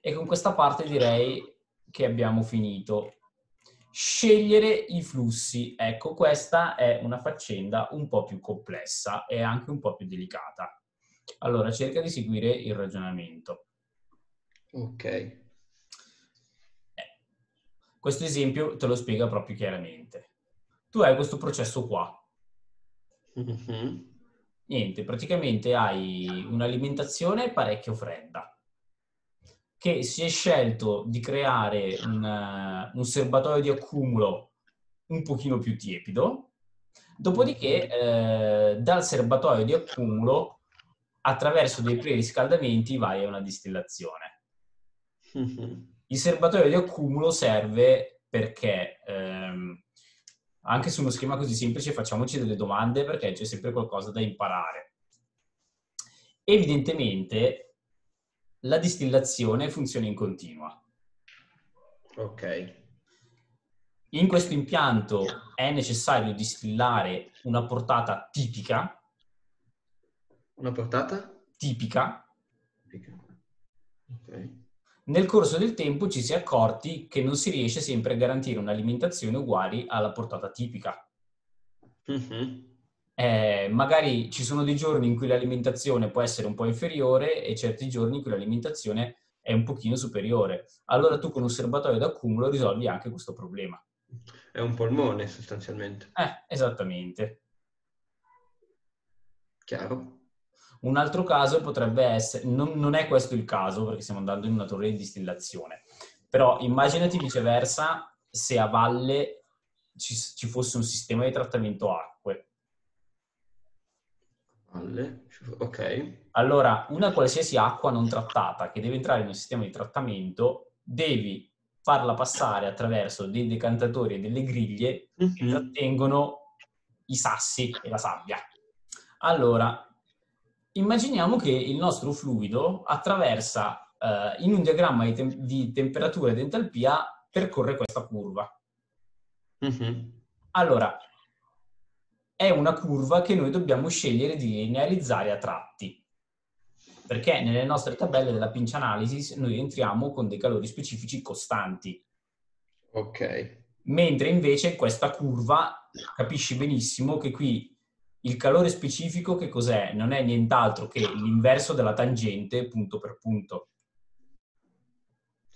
e con questa parte direi che abbiamo finito. Scegliere i flussi. Ecco, questa è una faccenda un po' più complessa e anche un po' più delicata. Allora, cerca di seguire il ragionamento. Ok. Eh, questo esempio te lo spiega proprio chiaramente. Tu hai questo processo qua. Mm-hmm. Niente, praticamente hai un'alimentazione parecchio fredda. che si è scelto di creare un, uh, un serbatoio di accumulo un pochino più tiepido, dopodiché eh, dal serbatoio di accumulo attraverso dei preriscaldamenti vai a una distillazione. Il serbatoio di accumulo serve perché ehm, anche su uno schema così semplice facciamoci delle domande perché c'è sempre qualcosa da imparare. Evidentemente la distillazione funziona in continua. Ok. In questo impianto è necessario distillare una portata tipica. Una portata? Tipica. Tipica. Ok. Nel corso del tempo ci si è accorti che non si riesce sempre a garantire un'alimentazione uguale alla portata tipica. Mm-hmm. Eh, magari ci sono dei giorni in cui l'alimentazione può essere un po' inferiore e certi giorni in cui l'alimentazione è un pochino superiore. Allora tu con un serbatoio d'accumulo risolvi anche questo problema. È un polmone sostanzialmente. Eh, esattamente. Chiaro. Un altro caso potrebbe essere, non, non, è questo il caso perché stiamo andando in una torre di distillazione, però immaginati viceversa se a valle ci, ci fosse un sistema di trattamento acque. Valle, ok. Allora, una qualsiasi acqua non trattata che deve entrare in un sistema di trattamento, devi farla passare attraverso dei decantatori e delle griglie mm-hmm. che trattengono i sassi e la sabbia. Allora, immaginiamo che il nostro fluido attraversa eh, in un diagramma di, te- di, temperatura ed entalpia percorre questa curva. Mm-hmm. Allora, è una curva che noi dobbiamo scegliere di linearizzare a tratti. Perché nelle nostre tabelle della pinch analysis noi entriamo con dei calori specifici costanti. Ok. Mentre invece questa curva capisci benissimo che qui il calore specifico che cos'è? Non è nient'altro che l'inverso della tangente punto per punto.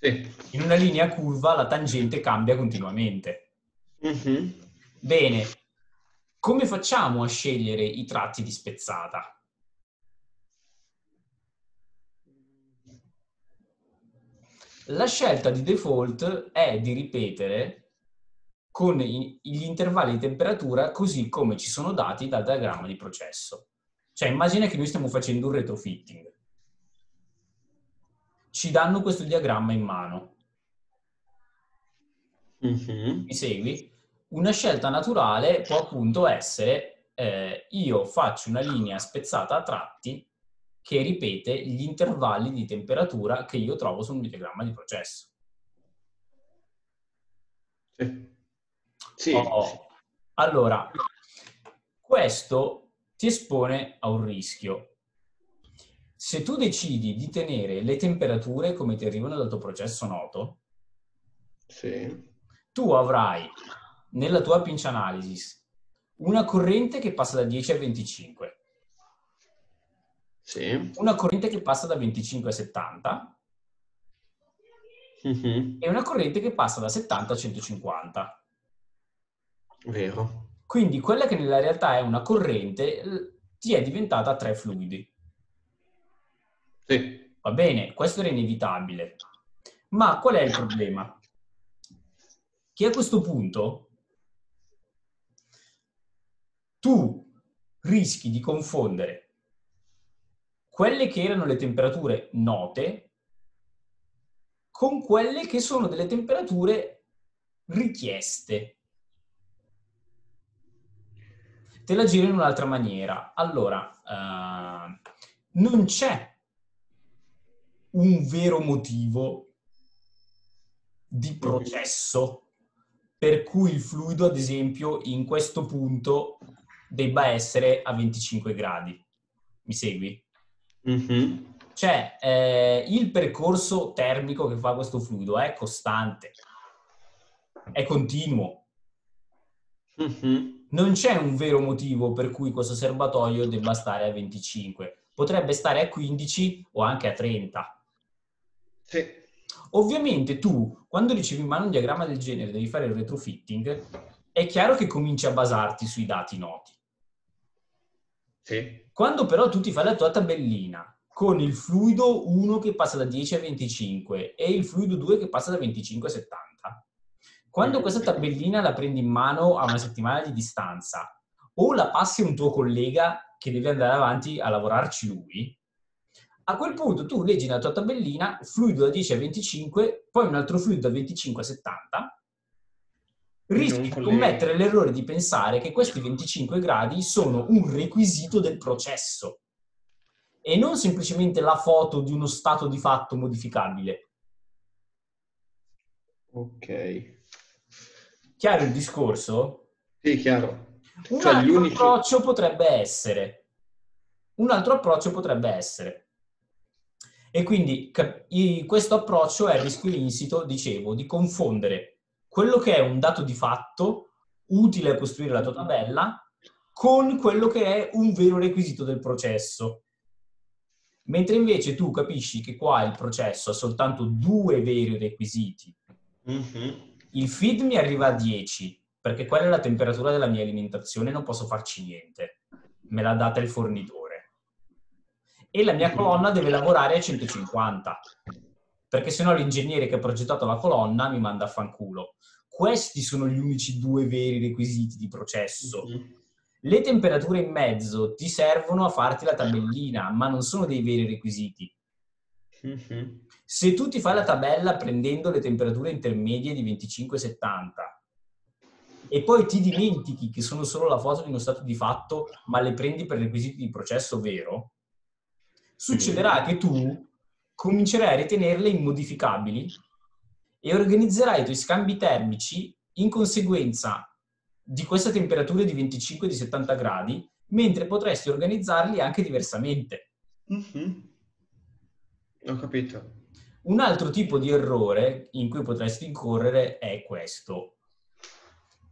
Sì. In una linea curva la tangente cambia continuamente. Mm-hmm. Bene, come facciamo a scegliere i tratti di spezzata? La scelta di default è di ripetere con gli intervalli di temperatura così come ci sono dati dal diagramma di processo. Cioè immagina che noi stiamo facendo un retrofitting. Ci danno questo diagramma in mano. Mm-hmm. Mi segui? Una scelta naturale può appunto essere eh, io faccio una linea spezzata a tratti che ripete gli intervalli di temperatura che io trovo sul mio diagramma di processo. Sì. Sì. Oh. Allora, questo ti espone a un rischio. Se tu decidi di tenere le temperature come ti arrivano dal tuo processo noto, sì. tu avrai nella tua pinch analysis una corrente che passa da 10 a 25, sì. una corrente che passa da 25 a 70 mm-hmm. e una corrente che passa da 70 a 150. Vero. Quindi quella che nella realtà è una corrente ti è diventata tre fluidi. Sì. Va bene, questo era inevitabile. Ma qual è il problema? Che a questo punto tu rischi di confondere quelle che erano le temperature note con quelle che sono delle temperature richieste te la giro in un'altra maniera. Allora, uh, non c'è un vero motivo di processo per cui il fluido, ad esempio, in questo punto debba essere a 25 gradi. Mi segui? Mm-hmm. Cioè, eh, il percorso termico che fa questo fluido è costante, è continuo. Mm-hmm non c'è un vero motivo per cui questo serbatoio debba stare a 25. Potrebbe stare a 15 o anche a 30. Sì. Ovviamente tu, quando ricevi in mano un diagramma del genere, devi fare il retrofitting, è chiaro che cominci a basarti sui dati noti. Sì. Quando però tu ti fai la tua tabellina con il fluido 1 che passa da 10 a 25 e il fluido 2 che passa da 25 a 70. Quando questa tabellina la prendi in mano a una settimana di distanza o la passi a un tuo collega che deve andare avanti a lavorarci lui, a quel punto tu leggi nella tua tabellina fluido da 10 a 25, poi un altro fluido da 25 a 70, rischi di commettere l'errore di pensare che questi 25 gradi sono un requisito del processo e non semplicemente la foto di uno stato di fatto modificabile. Ok. Chiaro il discorso? Sì, chiaro. Un cioè, altro unici... approccio potrebbe essere. Un altro approccio potrebbe essere. E quindi questo approccio è il rischio insito, dicevo, di confondere quello che è un dato di fatto utile a costruire la tua tabella con quello che è un vero requisito del processo. Mentre invece tu capisci che qua il processo ha soltanto due veri requisiti. Mm-hmm. Il feed mi arriva a 10, perché quella è la temperatura della mia alimentazione, non posso farci niente. Me l'ha data il fornitore. E la mia colonna deve lavorare a 150, perché sennò l'ingegnere che ha progettato la colonna mi manda a fanculo. Questi sono gli unici due veri requisiti di processo. Mm-hmm. Le temperature in mezzo ti servono a farti la tabellina, ma non sono dei veri requisiti. Mm-hmm. Se tu ti fai la tabella prendendo le temperature intermedie di 25-70 e poi ti dimentichi che sono solo la foto di uno stato di fatto, ma le prendi per requisiti di processo vero, succederà che tu comincerai a ritenerle immodificabili e organizzerai i tuoi scambi termici in conseguenza di queste temperature di 25 di 70 gradi, mentre potresti organizzarli anche diversamente. Mm-hmm. Ho capito. Un altro tipo di errore in cui potresti incorrere è questo.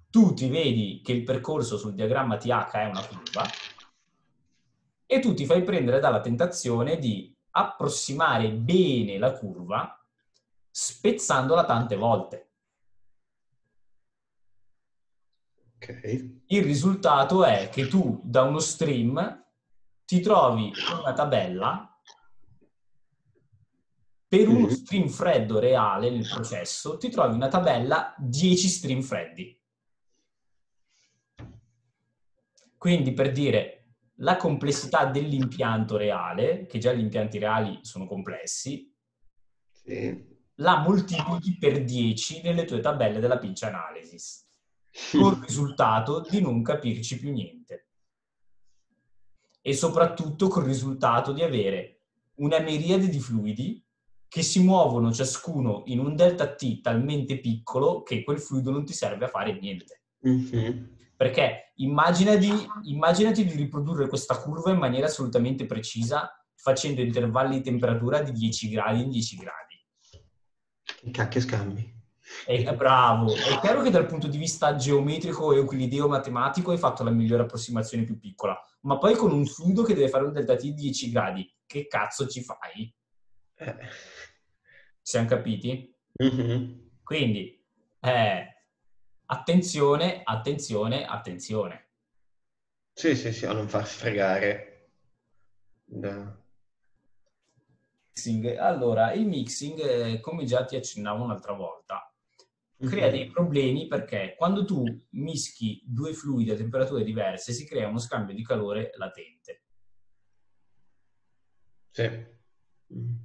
Tu ti vedi che il percorso sul diagramma TH è una curva e tu ti fai prendere dalla tentazione di approssimare bene la curva spezzandola tante volte. Okay. Il risultato è che tu da uno stream ti trovi una tabella per uno stream freddo reale nel processo, ti trovi una tabella 10 stream freddi. Quindi per dire la complessità dell'impianto reale, che già gli impianti reali sono complessi, sì. la moltiplichi per 10 nelle tue tabelle della pinch analysis con il risultato di non capirci più niente. E soprattutto col risultato di avere una miriade di fluidi che si muovono ciascuno in un delta T talmente piccolo che quel fluido non ti serve a fare niente. Mm-hmm. Perché immaginati, immaginati di riprodurre questa curva in maniera assolutamente precisa facendo intervalli di temperatura di 10 gradi in 10 gradi. Che cacchio scambi? È bravo. È chiaro che dal punto di vista geometrico, euclideo, matematico hai fatto la migliore approssimazione più piccola, ma poi con un fluido che deve fare un delta T di 10 gradi, che cazzo ci fai? Eh. Siamo capiti? Mm-hmm. Quindi, eh, attenzione, attenzione, attenzione. Sì, sì, sì, a non far fregare. Da allora, il mixing, eh, come già ti accennavo un'altra volta, crea dei problemi perché quando tu mischi due fluidi a temperature diverse si crea uno scambio di calore latente. Sì.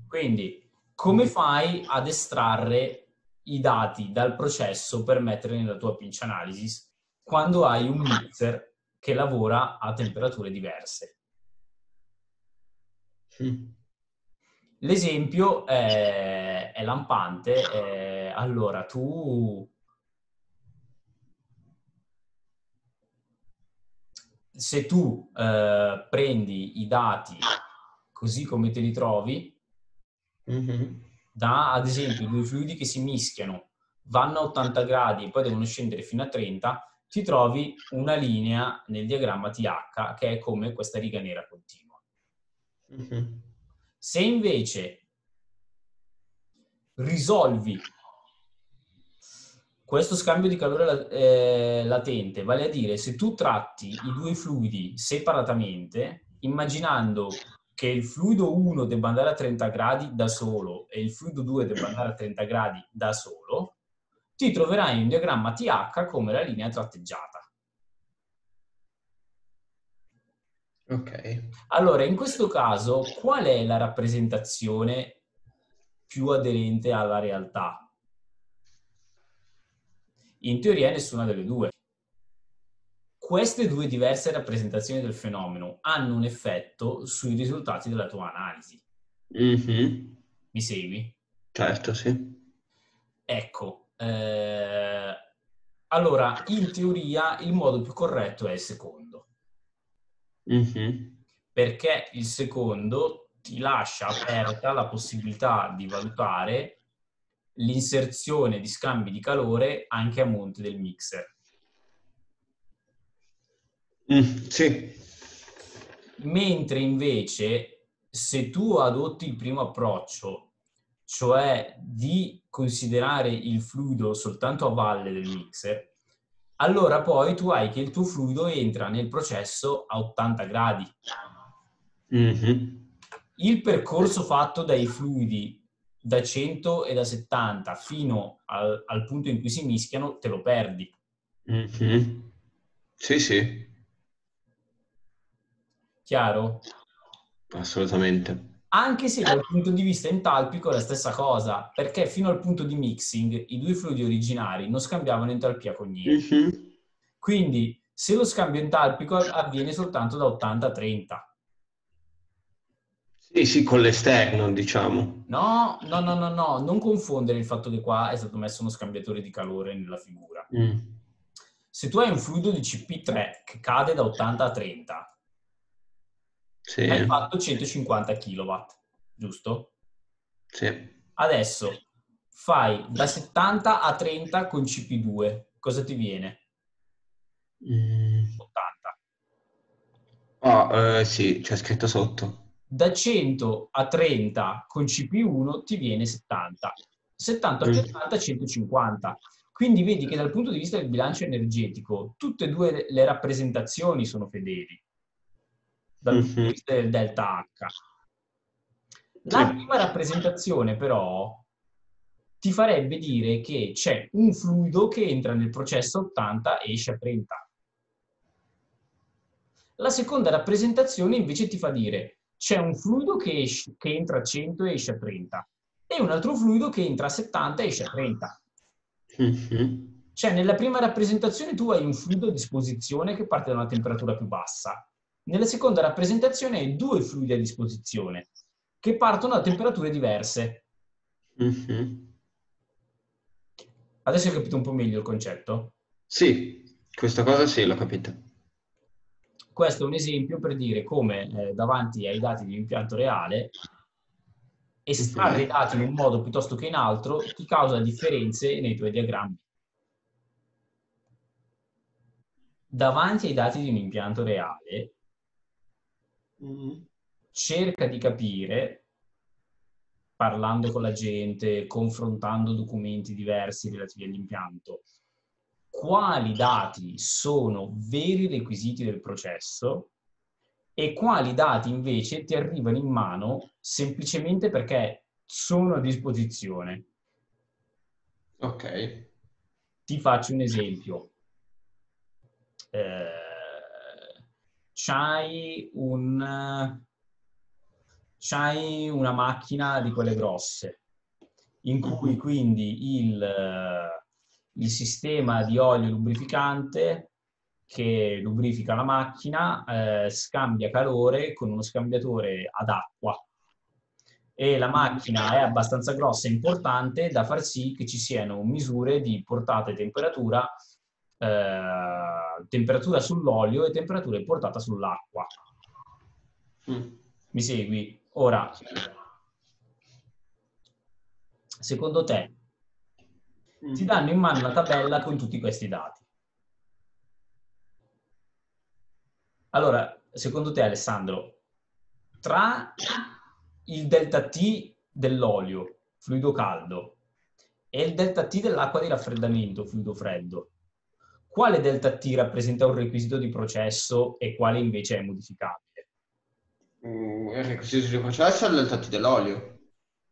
Quindi, come fai ad estrarre i dati dal processo per metterli nella tua pinch analysis quando hai un mixer che lavora a temperature diverse? Mm. L'esempio è, è lampante. È, allora, tu se tu eh, prendi i dati così come te li trovi, mm-hmm. da ad esempio due fluidi che si mischiano, vanno a 80 gradi e poi devono scendere fino a 30, ti trovi una linea nel diagramma TH che è come questa riga nera continua. Mm-hmm. Se invece risolvi questo scambio di calore eh, latente, vale a dire se tu tratti i due fluidi separatamente, immaginando che il fluido 1 debba andare a 30 gradi da solo e il fluido 2 debba andare a 30 gradi da solo, ti troverai in un diagramma TH come la linea tratteggiata. Ok. Allora, in questo caso, qual è la rappresentazione più aderente alla realtà? In teoria nessuna delle due. Queste due diverse rappresentazioni del fenomeno hanno un effetto sui risultati della tua analisi. Mm-hmm. Mi segui? Certo, sì. Ecco, eh, allora, in teoria il modo più corretto è il secondo. Mm-hmm. Perché il secondo ti lascia aperta la possibilità di valutare l'inserzione di scambi di calore anche a monte del mixer. Mm, sì. Mentre invece se tu adotti il primo approccio, cioè di considerare il fluido soltanto a valle del mixer, allora poi tu hai che il tuo fluido entra nel processo a 80 gradi. Mm-hmm. Il percorso fatto dai fluidi da 100 e da 70 fino al, al punto in cui si mischiano, te lo perdi. Mm-hmm. Sì, sì. Chiaro? Assolutamente. Anche se dal punto di vista entalpico è la stessa cosa, perché fino al punto di mixing i due fluidi originari non scambiavano entalpia con niente. Mm-hmm. Quindi se lo scambio entalpico avviene soltanto da 80 a 30. Sì, sì, con l'esterno, diciamo. No, no, no, no, no, non confondere il fatto che qua è stato messo uno scambiatore di calore nella figura. Mm. Se tu hai un fluido di CP3 che cade da 80 a 30, Sì, hai fatto 150 kW, giusto? sì. Adesso fai da 70 a 30 con CP2, cosa ti viene? Mm. 80. Ah, eh, sì, c'è scritto sotto. Da 100 a 30 con CP1 ti viene 70. 70 a Mm. 70 150. Quindi vedi che dal punto di vista del bilancio energetico tutte e due le rappresentazioni sono fedeli dal punto di Mhm. vista del delta H. La Sì. prima rappresentazione però ti farebbe dire che c'è un fluido che entra nel processo a 80 e esce a 30. La seconda rappresentazione invece ti fa dire c'è un fluido che, esce- che entra a 100 e esce a 30 e un altro fluido che entra a 70 e esce a 30. Mhm. Cioè, nella prima rappresentazione tu hai un fluido a disposizione che parte da una temperatura più bassa. Nella seconda rappresentazione hai due fluidi a disposizione che partono da temperature diverse. Mhm. Adesso hai capito un po' meglio il concetto? Sì, questa cosa sì, l'ho capita. Questo è un esempio per dire come eh, davanti ai dati di un impianto reale estrarre i dati in un modo piuttosto che in altro ti causa differenze nei tuoi diagrammi. Davanti ai dati di un impianto reale. Cerca di capire, parlando con la gente, confrontando documenti diversi relativi all'impianto, quali dati sono veri requisiti del processo e quali dati invece ti arrivano in mano semplicemente perché sono a disposizione. Ok. Ti faccio un esempio. Eh, c'hai un una macchina di quelle grosse in cui quindi il, il sistema di olio lubrificante che lubrifica la macchina eh, scambia calore con uno scambiatore ad acqua. E la macchina è abbastanza grossa e importante da far sì che ci siano misure di portata e temperatura, eh, temperatura sull'olio e temperatura e portata sull'acqua. Mm. Mi segui? Ora, secondo te, ti danno in mano una tabella con tutti questi dati. Allora, secondo te, Alessandro, tra il delta T dell'olio, fluido caldo, e il delta T dell'acqua di raffreddamento, fluido freddo, quale delta T rappresenta un requisito di processo e quale invece è modificabile? Mm, il requisito di processo è il delta T dell'olio.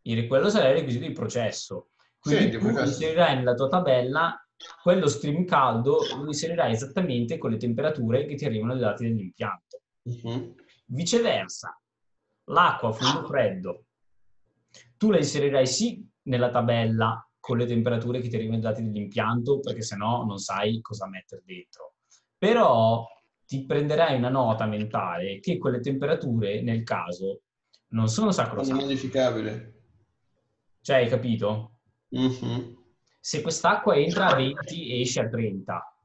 Il, quello sarà il requisito di processo. Quindi sì, tu inserirai nella tua tabella quello stream caldo, lo inserirai esattamente con le temperature che ti arrivano dai dati dell'impianto. Uh-huh. Viceversa, l'acqua fluido freddo, tu la inserirai sì nella tabella con le temperature che ti arrivano dati dell'impianto, perché sennò non sai cosa mettere dentro. Però ti prenderai una nota mentale che quelle temperature, nel caso, non sono sacrosante. Non modificabili. Cioè, hai capito? Uh-huh. Se quest'acqua entra a 20 e esce a 30,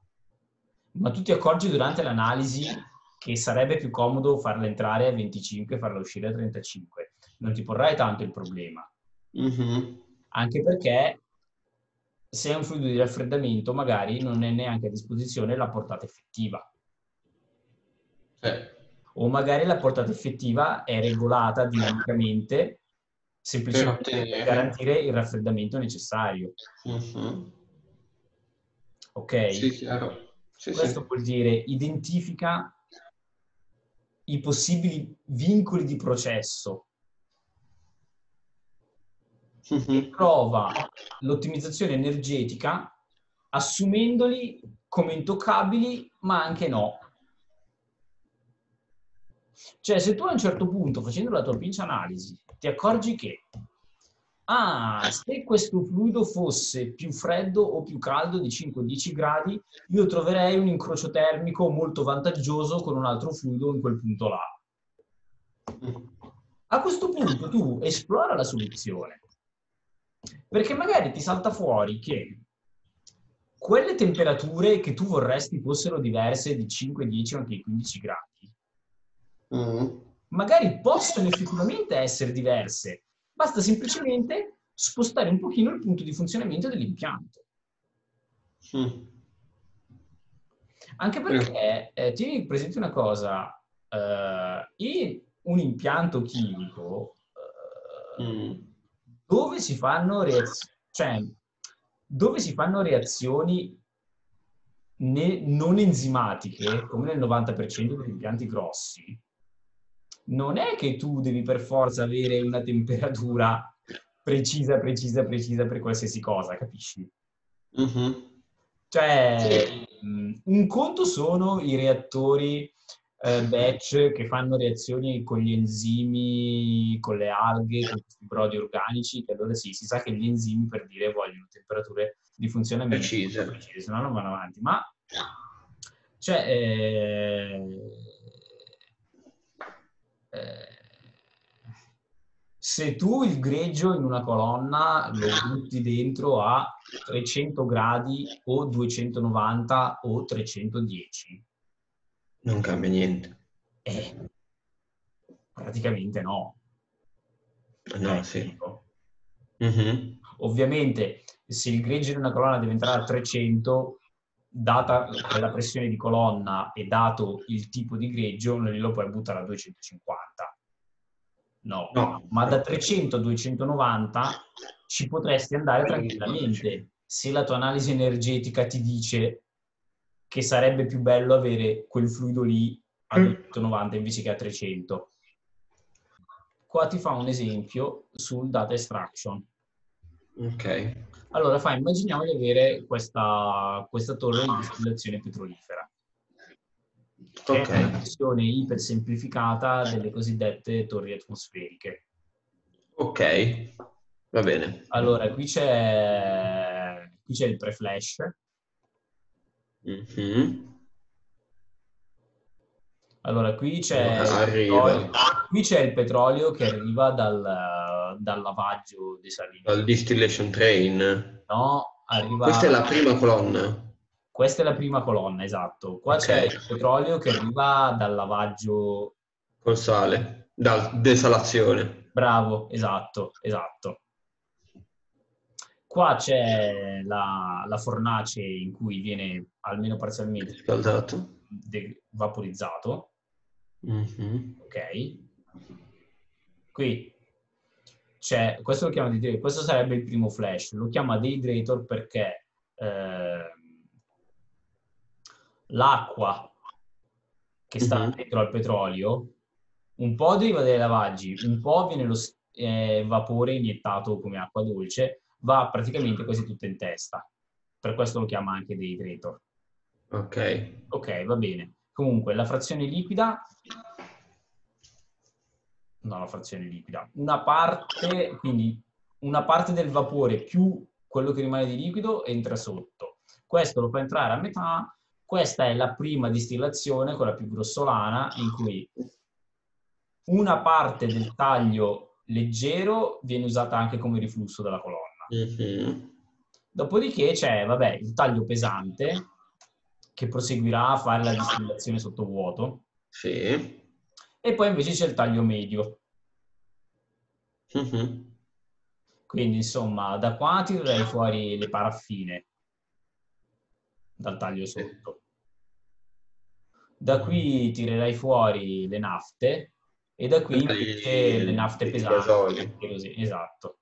ma tu ti accorgi durante l'analisi che sarebbe più comodo farla entrare a 25 e farla uscire a 35, non ti porrai tanto il problema. Uh-huh. Anche perché se è un fluido di raffreddamento magari non è neanche a disposizione la portata effettiva. Eh. O magari la portata effettiva è regolata dinamicamente semplicemente per, per garantire il raffreddamento necessario. Uh-huh. Ok? Sì, chiaro. Sì, Questo sì. vuol dire identifica i possibili vincoli di processo uh-huh. e prova l'ottimizzazione energetica assumendoli come intoccabili, ma anche no. Cioè, se tu a un certo punto, facendo la tua pinch analisi, ti accorgi che, ah, se questo fluido fosse più freddo o più caldo di 5-10 gradi, io troverei un incrocio termico molto vantaggioso con un altro fluido in quel punto là. A questo punto tu esplora la soluzione, perché magari ti salta fuori che quelle temperature che tu vorresti fossero diverse di 5, 10 o anche 15 gradi, mm magari possono effettivamente essere diverse. Basta semplicemente spostare un pochino il punto di funzionamento dell'impianto. Mm. Anche perché, eh, tieni presente una cosa, eh, in un impianto chimico eh, mm. Dove si fanno reazioni, cioè dove si fanno reazioni ne- non enzimatiche, come nel 90% degli impianti grossi, non è che tu devi per forza avere una temperatura precisa, precisa, precisa per qualsiasi cosa, capisci? Uh-huh. Cioè, sì. Un conto sono i reattori eh, batch che fanno reazioni con gli enzimi, con le alghe, con i brodi organici, che allora sì, si sa che gli enzimi, per dire, vogliono temperature di funzionamento precise, precise se no non vanno avanti. Ma, cioè, eh, eh, se tu il greggio in una colonna lo butti dentro a 300 gradi o 290 o 310, non cambia niente. Eh, praticamente no. No, eh, sì. Mm-hmm. Ovviamente, se il greggio in una colonna deve entrare a 300, data la pressione di colonna e dato il tipo di greggio, non glielo puoi buttare a 250. No, no. ma da 300 a 290 ci potresti andare tranquillamente. Se la tua analisi energetica ti dice che sarebbe più bello avere quel fluido lì a 290 mm. invece che a 300. Qua ti fa un esempio sul data extraction. Ok. Allora, fa, immaginiamo di avere questa, questa torre di distillazione petrolifera. Okay. è una versione iper semplificata delle cosiddette torri atmosferiche. Ok, va bene. Allora, qui c'è, qui c'è il pre-flash. Mm-hmm. Allora, qui c'è, qui c'è il petrolio che arriva dal, dal lavaggio dei salini. Dal distillation train? No, arriva... Questa è la prima colonna? Questa è la prima colonna, esatto. Qua okay. c'è il petrolio che arriva dal lavaggio... Col sale, dalla desalazione. Bravo, esatto, esatto. Qua c'è la, la fornace in cui viene almeno parzialmente scaldato, de- vaporizzato Mm-hmm. Ok? Qui c'è, questo lo chiama dehydrator, questo sarebbe il primo flash, lo chiama dehydrator perché eh, l'acqua che sta mm-hmm. dentro al petrolio un po' deriva dai lavaggi, un po' viene lo eh, vapore iniettato come acqua dolce, va praticamente quasi tutto in testa. Per questo lo chiama anche dehydrator. Ok. Ok, va bene. Comunque, la frazione liquida... No, la frazione liquida. Una parte, quindi una parte del vapore più quello che rimane di liquido entra sotto. Questo lo fa entrare a metà. Questa è la prima distillazione, quella più grossolana, in cui una parte del taglio leggero viene usata anche come riflusso della colonna. Mm-hmm. Dopodiché c'è, vabbè, il taglio pesante che proseguirà a fare la distillazione sotto vuoto. Sì. E poi invece c'è il taglio medio. Mm-hmm. Quindi, insomma, da qua tirerei fuori le paraffine dal taglio sotto. Da qui tirerei fuori le nafte e da qui invece le nafte pesanti. Esatto.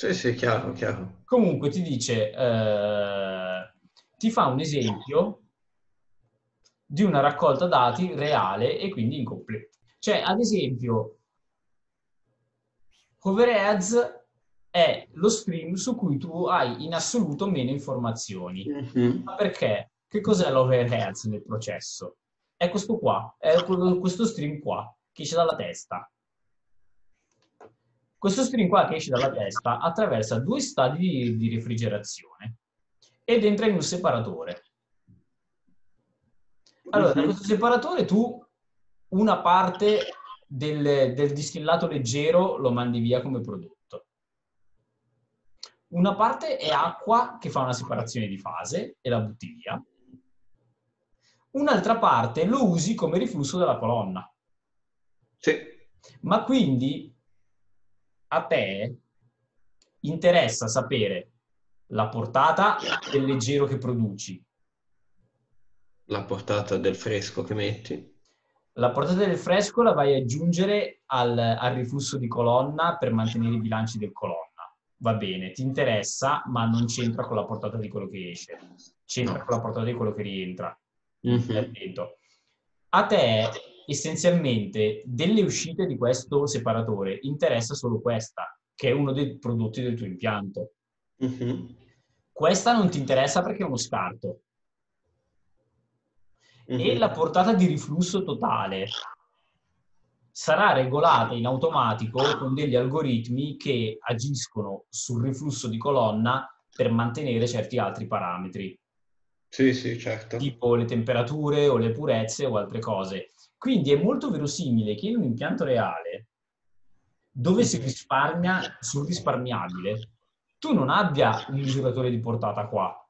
Sì, sì, chiaro, chiaro. Comunque ti dice, eh, ti fa un esempio di una raccolta dati reale e quindi incompleta. Cioè, ad esempio, Overheads è lo stream su cui tu hai in assoluto meno informazioni. Mm-hmm. Ma perché? Che cos'è l'overheads nel processo? È questo qua, è questo stream qua, che esce dalla testa. Questo stream qua che esce dalla testa attraversa due stadi di, di refrigerazione ed entra in un separatore. Allora, da mm-hmm. questo separatore tu una parte del, del distillato leggero lo mandi via come prodotto. Una parte è acqua che fa una separazione di fase e la butti via. Un'altra parte lo usi come riflusso della colonna. Sì. Ma quindi a te interessa sapere la portata del leggero che produci. La portata del fresco che metti la portata del fresco la vai ad aggiungere al, al riflusso di colonna per mantenere i bilanci del colonna. Va bene, ti interessa, ma non c'entra con la portata di quello che esce. C'entra no. con la portata di quello che rientra. Mm-hmm. A te, essenzialmente, delle uscite di questo separatore interessa solo questa, che è uno dei prodotti del tuo impianto. Mm-hmm. Questa non ti interessa perché è uno scarto mm-hmm. e la portata di riflusso totale sarà regolata in automatico con degli algoritmi che agiscono sul riflusso di colonna per mantenere certi altri parametri. Sì, sì, certo. Tipo le temperature o le purezze o altre cose. Quindi è molto verosimile che in un impianto reale, dove si risparmia sul risparmiabile, tu non abbia un misuratore di portata qua.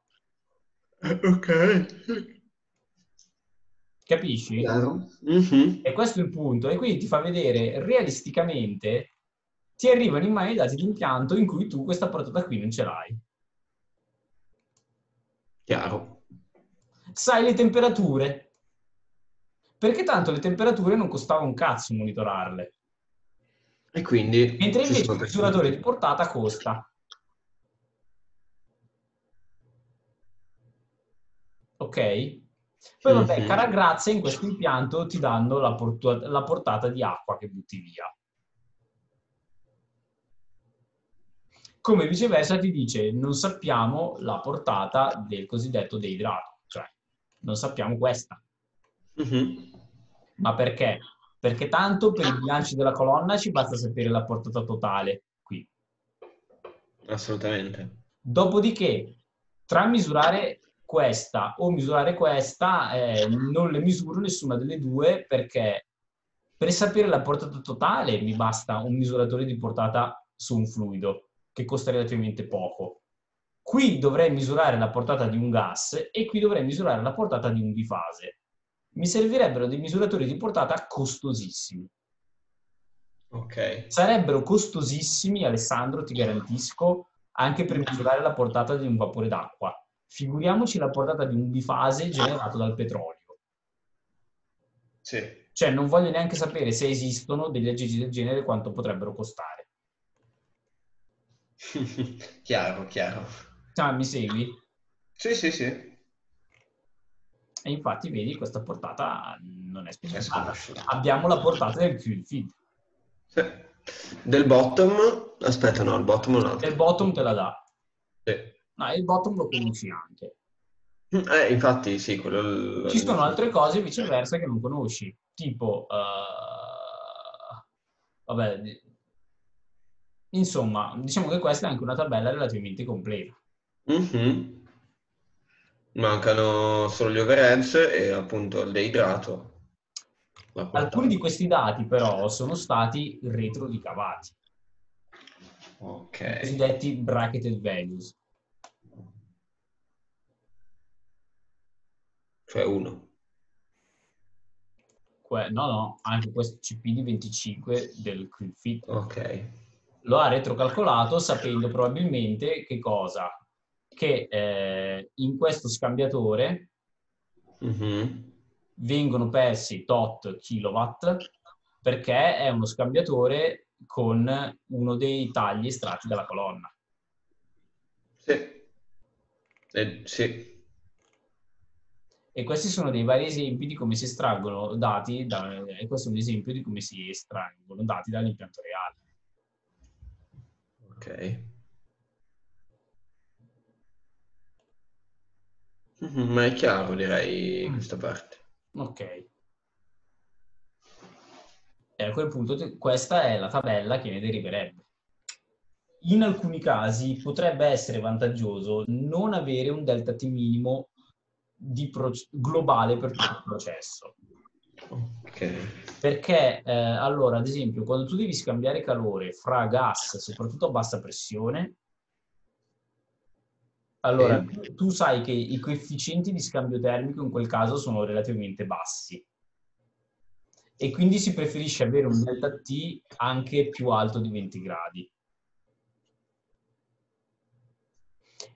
Ok. Capisci? Mm-hmm. E questo è il punto. E quindi ti fa vedere realisticamente, ti arrivano in mano i dati di impianto in cui tu questa portata qui non ce l'hai. Chiaro. Sai le temperature. Perché tanto le temperature non costava un cazzo monitorarle. E quindi... Mentre invece il misuratore di portata costa. Ok? Poi vabbè, cara grazia, in questo impianto ti danno la, port- la portata di acqua che butti via. Come viceversa ti dice non sappiamo la portata del cosiddetto deidrato, cioè non sappiamo questa. Mm-hmm. Ma perché? Perché tanto per i bilanci della colonna ci basta sapere la portata totale qui. Assolutamente. Dopodiché, tra misurare questa o misurare questa, eh, non le misuro nessuna delle due perché per sapere la portata totale mi basta un misuratore di portata su un fluido che costa relativamente poco. Qui dovrei misurare la portata di un gas e qui dovrei misurare la portata di un bifase. Mi servirebbero dei misuratori di portata costosissimi. Ok. Sarebbero costosissimi, Alessandro, ti garantisco, anche per misurare la portata di un vapore d'acqua Figuriamoci la portata di un bifase generato dal petrolio. Sì. Cioè, non voglio neanche sapere se esistono degli aggeggi del genere quanto potrebbero costare. chiaro, chiaro. Ah, mi segui? Sì, sì, sì. E infatti, vedi, questa portata non è specificata. Abbiamo la portata del QFeed. Sì. Del bottom, aspetta, no, il bottom non Del bottom te la dà. Sì. No, il bottom lo conosci anche. Eh, infatti, sì, quello... Ci sono altre cose viceversa che non conosci, tipo... Uh, vabbè, insomma, diciamo che questa è anche una tabella relativamente completa. Mm-hmm. Mancano solo gli overheads e appunto il deidrato. Alcuni di questi dati però sono stati retroricavati. Ok. Cosiddetti bracketed values. Cioè uno. Que- no, no, anche questo CP di 25 del QFIT. Ok. Lo ha retrocalcolato sapendo probabilmente che cosa? Che eh, in questo scambiatore mm-hmm. vengono persi tot kilowatt perché è uno scambiatore con uno dei tagli estratti dalla colonna. Sì. Eh, sì. E questi sono dei vari esempi di come si estraggono dati, da, e questo è un esempio di come si estraggono dati dall'impianto reale. Ok. Mm-hmm, ma è chiaro, direi, mm. questa parte. Ok. E a quel punto questa è la tabella che ne deriverebbe. In alcuni casi potrebbe essere vantaggioso non avere un delta T minimo pro- globale per tutto il processo. Ok. Perché, eh, allora, ad esempio, quando tu devi scambiare calore fra gas, soprattutto a bassa pressione, allora, eh. tu sai che i coefficienti di scambio termico in quel caso sono relativamente bassi e quindi si preferisce avere un delta T anche più alto di 20 gradi.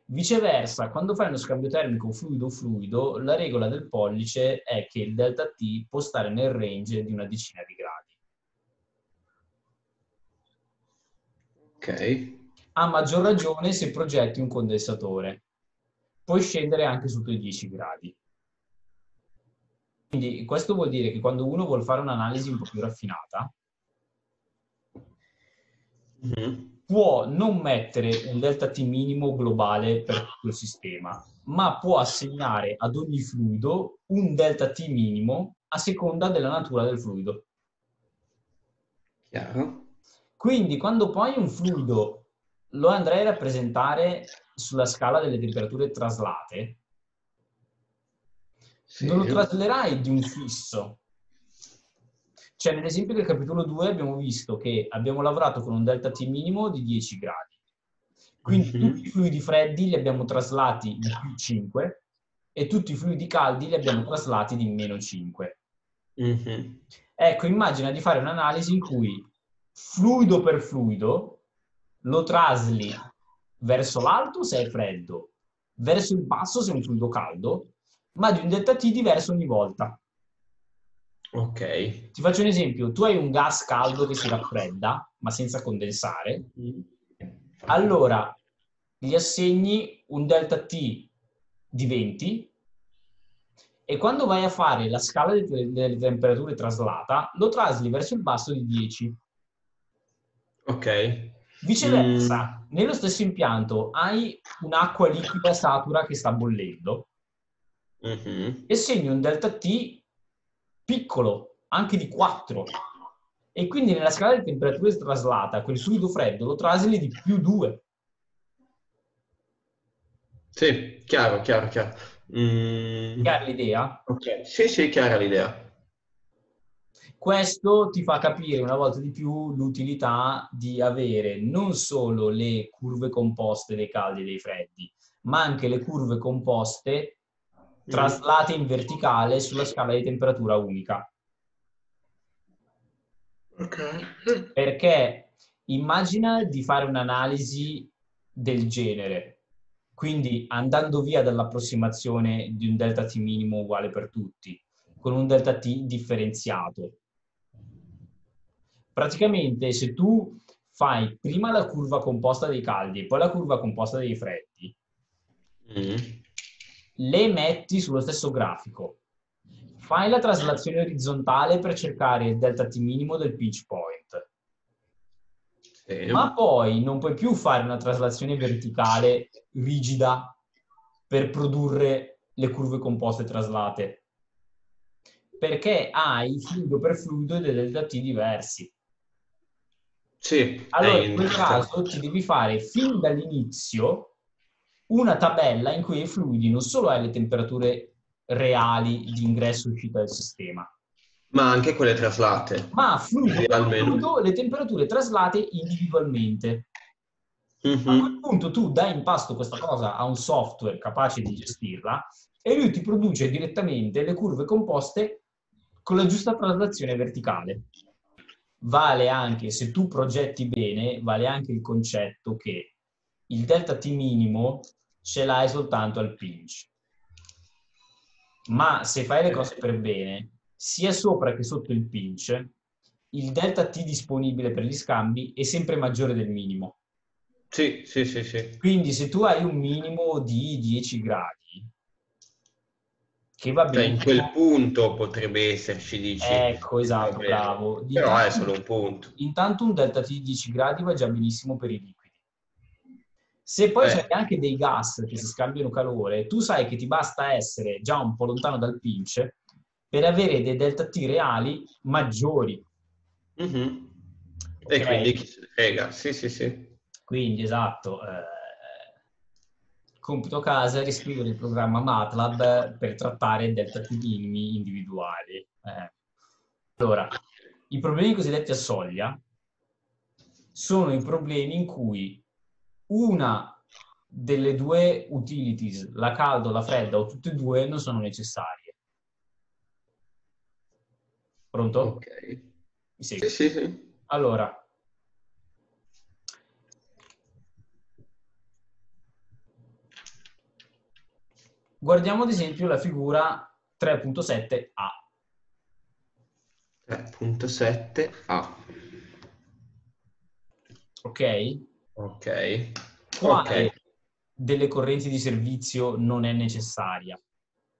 Viceversa, quando fai uno scambio termico fluido-fluido, la regola del pollice è che il delta T può stare nel range di una decina di gradi. Ok a maggior ragione se progetti un condensatore. Puoi scendere anche sotto i 10 gradi. Quindi questo vuol dire che quando uno vuole fare un'analisi un po' più raffinata, mm-hmm. può non mettere un delta T minimo globale per tutto il sistema, ma può assegnare ad ogni fluido un delta T minimo a seconda della natura del fluido. Chiaro. Quindi quando poi un fluido lo andrei a rappresentare sulla scala delle temperature traslate, sì. non lo traslerai di un fisso. Cioè, nell'esempio del capitolo 2 abbiamo visto che abbiamo lavorato con un delta T minimo di 10 gradi. Quindi mm-hmm. tutti i fluidi freddi li abbiamo traslati di più 5 e tutti i fluidi caldi li abbiamo traslati di meno 5. Mm-hmm. Ecco, immagina di fare un'analisi in cui fluido per fluido lo trasli verso l'alto se è freddo, verso il basso se è un fluido caldo, ma di un delta T diverso ogni volta. Ok. Ti faccio un esempio. Tu hai un gas caldo che si raffredda, ma senza condensare. Allora, gli assegni un delta T di 20 e quando vai a fare la scala delle, delle temperature traslata, lo trasli verso il basso di 10. Ok. Viceversa, mm. nello stesso impianto hai un'acqua liquida satura che sta bollendo mm-hmm. e segni un delta T piccolo, anche di 4. E quindi nella scala di temperature traslata, quel fluido freddo lo trasli di più 2. Sì, chiaro, chiaro, chiaro. Mm. Chiara l'idea? Ok, sì, sì, chiara l'idea. Questo ti fa capire una volta di più l'utilità di avere non solo le curve composte dei caldi e dei freddi, ma anche le curve composte traslate in verticale sulla scala di temperatura unica. Ok. Perché immagina di fare un'analisi del genere, quindi andando via dall'approssimazione di un delta T minimo uguale per tutti, con un delta T differenziato praticamente se tu fai prima la curva composta dei caldi e poi la curva composta dei freddi, mm. le metti sullo stesso grafico, fai la traslazione orizzontale per cercare il delta T minimo del pitch point. Sì. Ma poi non puoi più fare una traslazione verticale rigida per produrre le curve composte traslate. Perché hai fluido per fluido e dei delta T diversi. Sì. Allora, in quel caso ti devi fare fin dall'inizio una tabella in cui i fluidi non solo hai le temperature reali di ingresso e uscita del sistema. Ma anche quelle traslate. Ma fluido, le temperature traslate individualmente. Mm-hmm. A quel punto tu dai in pasto questa cosa a un software capace di gestirla e lui ti produce direttamente le curve composte con la giusta traslazione verticale. Vale anche, se tu progetti bene, vale anche il concetto che il delta T minimo ce l'hai soltanto al pinch ma se fai le cose per bene, sia sopra che sotto il pinch, il delta T disponibile per gli scambi è sempre maggiore del minimo. Sì, sì, sì, sì. Quindi se tu hai un minimo di 10 gradi, che va bene... Cioè in quel punto potrebbe esserci, dici. Ecco, esatto, bravo. Però è solo un punto. Intanto un delta T di 10 gradi va già benissimo per i liquidi. Se poi eh. c'è anche dei gas che si scambiano calore, tu sai che ti basta essere già un po' lontano dal pinch per avere dei delta T reali maggiori. Mm-hmm. Okay. E quindi chi se ne frega, sì, sì, sì. Quindi, esatto. Eh, compito casa è riscrivere il programma MATLAB per trattare delta T minimi individuali. Eh. Allora, i problemi cosiddetti a soglia sono i problemi in cui una delle due utilities, la calda o la fredda, o tutte e due, non sono necessarie. Pronto? Ok. Sì, sì, sì. Allora, guardiamo ad esempio la figura 3.7a. 3.7a. Ok? Ok. Quale okay. delle correnti di servizio non è necessaria?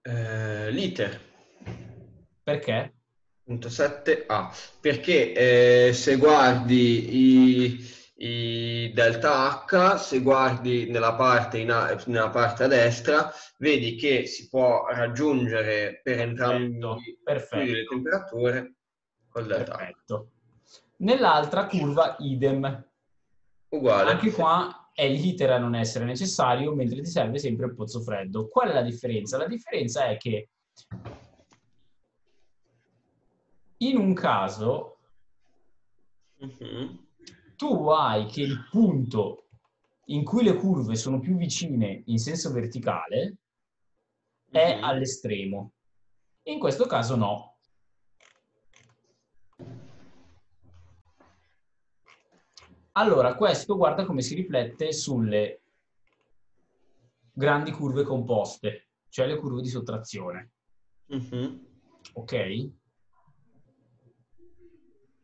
Uh, l'iter. Perché? Punto 7a. Perché eh, se guardi i, i, delta H, se guardi nella parte, in a, nella parte a destra, vedi che si può raggiungere per entrambi le temperature col delta Perfetto. Nell'altra curva idem. Uguale. Anche qua è l'iter a non essere necessario, mentre ti serve sempre il pozzo freddo. Qual è la differenza? La differenza è che in un caso uh-huh. Tu hai che il punto in cui le curve sono più vicine in senso verticale è uh-huh. all'estremo. In questo caso no. Allora, questo guarda come si riflette sulle grandi curve composte, cioè le curve di sottrazione. Mm-hmm. Ok?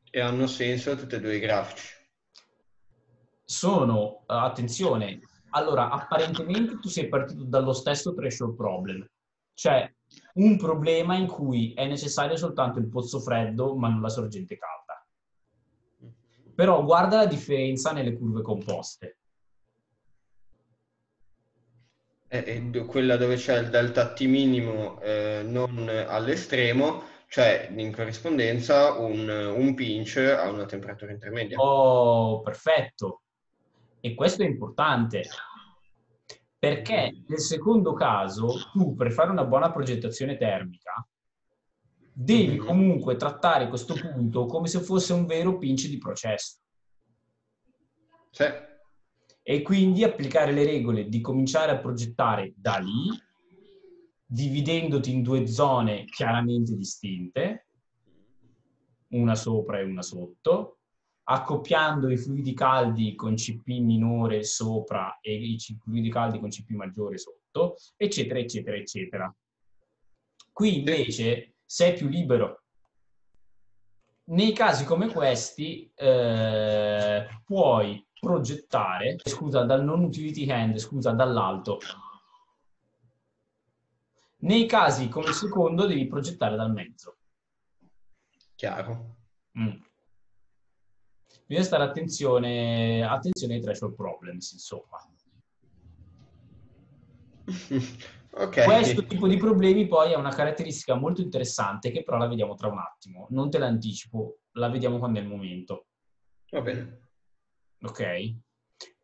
E hanno senso tutti e due i grafici. Sono, attenzione, allora apparentemente tu sei partito dallo stesso threshold problem, cioè un problema in cui è necessario soltanto il pozzo freddo ma non la sorgente calda. Però guarda la differenza nelle curve composte. Eh, quella dove c'è il delta T minimo eh, non all'estremo, cioè in corrispondenza un, un pinch a una temperatura intermedia. Oh, perfetto. E questo è importante. Perché nel secondo caso, tu per fare una buona progettazione termica, devi mm-hmm. comunque trattare questo punto come se fosse un vero pinch di processo. Sì. E quindi applicare le regole di cominciare a progettare da lì, dividendoti in due zone chiaramente distinte, una sopra e una sotto, accoppiando i fluidi caldi con CP minore sopra e i fluidi caldi con CP maggiore sotto, eccetera, eccetera, eccetera. Qui invece sei più libero. Nei casi come questi eh, puoi progettare, scusa, dal non utility hand, scusa, dall'alto. Nei casi come secondo devi progettare dal mezzo. Chiaro. Mm. Bisogna stare attenzione, attenzione ai threshold problems, insomma. ok. Questo tipo di problemi poi ha una caratteristica molto interessante che però la vediamo tra un attimo. Non te l'anticipo, la vediamo quando è il momento. Va bene. Ok?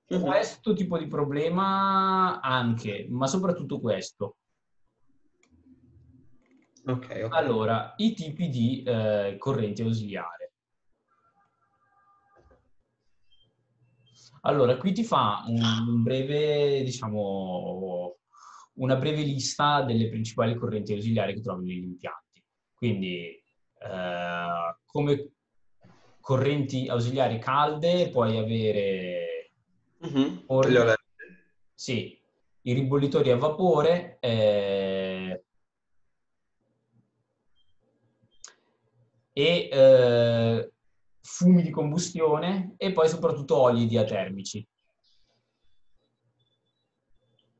Uh-huh. Questo tipo di problema anche, ma soprattutto questo. Okay, ok. Allora, i tipi di eh, correnti ausiliare. Allora, qui ti fa un, breve, diciamo, una breve lista delle principali correnti ausiliari che trovi negli impianti. Quindi, eh, come correnti ausiliari calde puoi avere mm-hmm. or- sì, i ribollitori a vapore eh, e eh, fumi di combustione e poi soprattutto oli diatermici.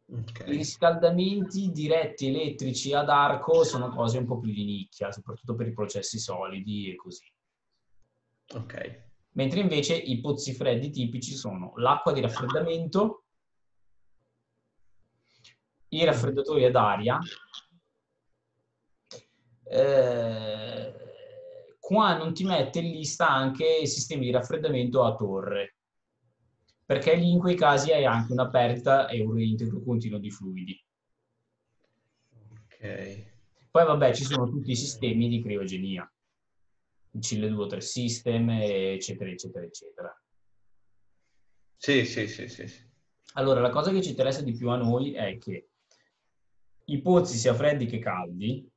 Okay. I riscaldamenti diretti elettrici ad arco sono cose un po' più di nicchia, soprattutto per i processi solidi e così. Ok. Mentre invece i pozzi freddi tipici sono l'acqua di raffreddamento, i raffreddatori ad aria, eh, qua non ti mette in lista anche sistemi di raffreddamento a torre, perché lì in quei casi hai anche una perdita e un reintegro continuo di fluidi. Ok. Poi vabbè ci sono tutti i sistemi di criogenia, il Chile 2 3 System, eccetera, eccetera, eccetera. Sì, sì, sì, sì. Allora, la cosa che ci interessa di più a noi è che i pozzi, sia freddi che caldi,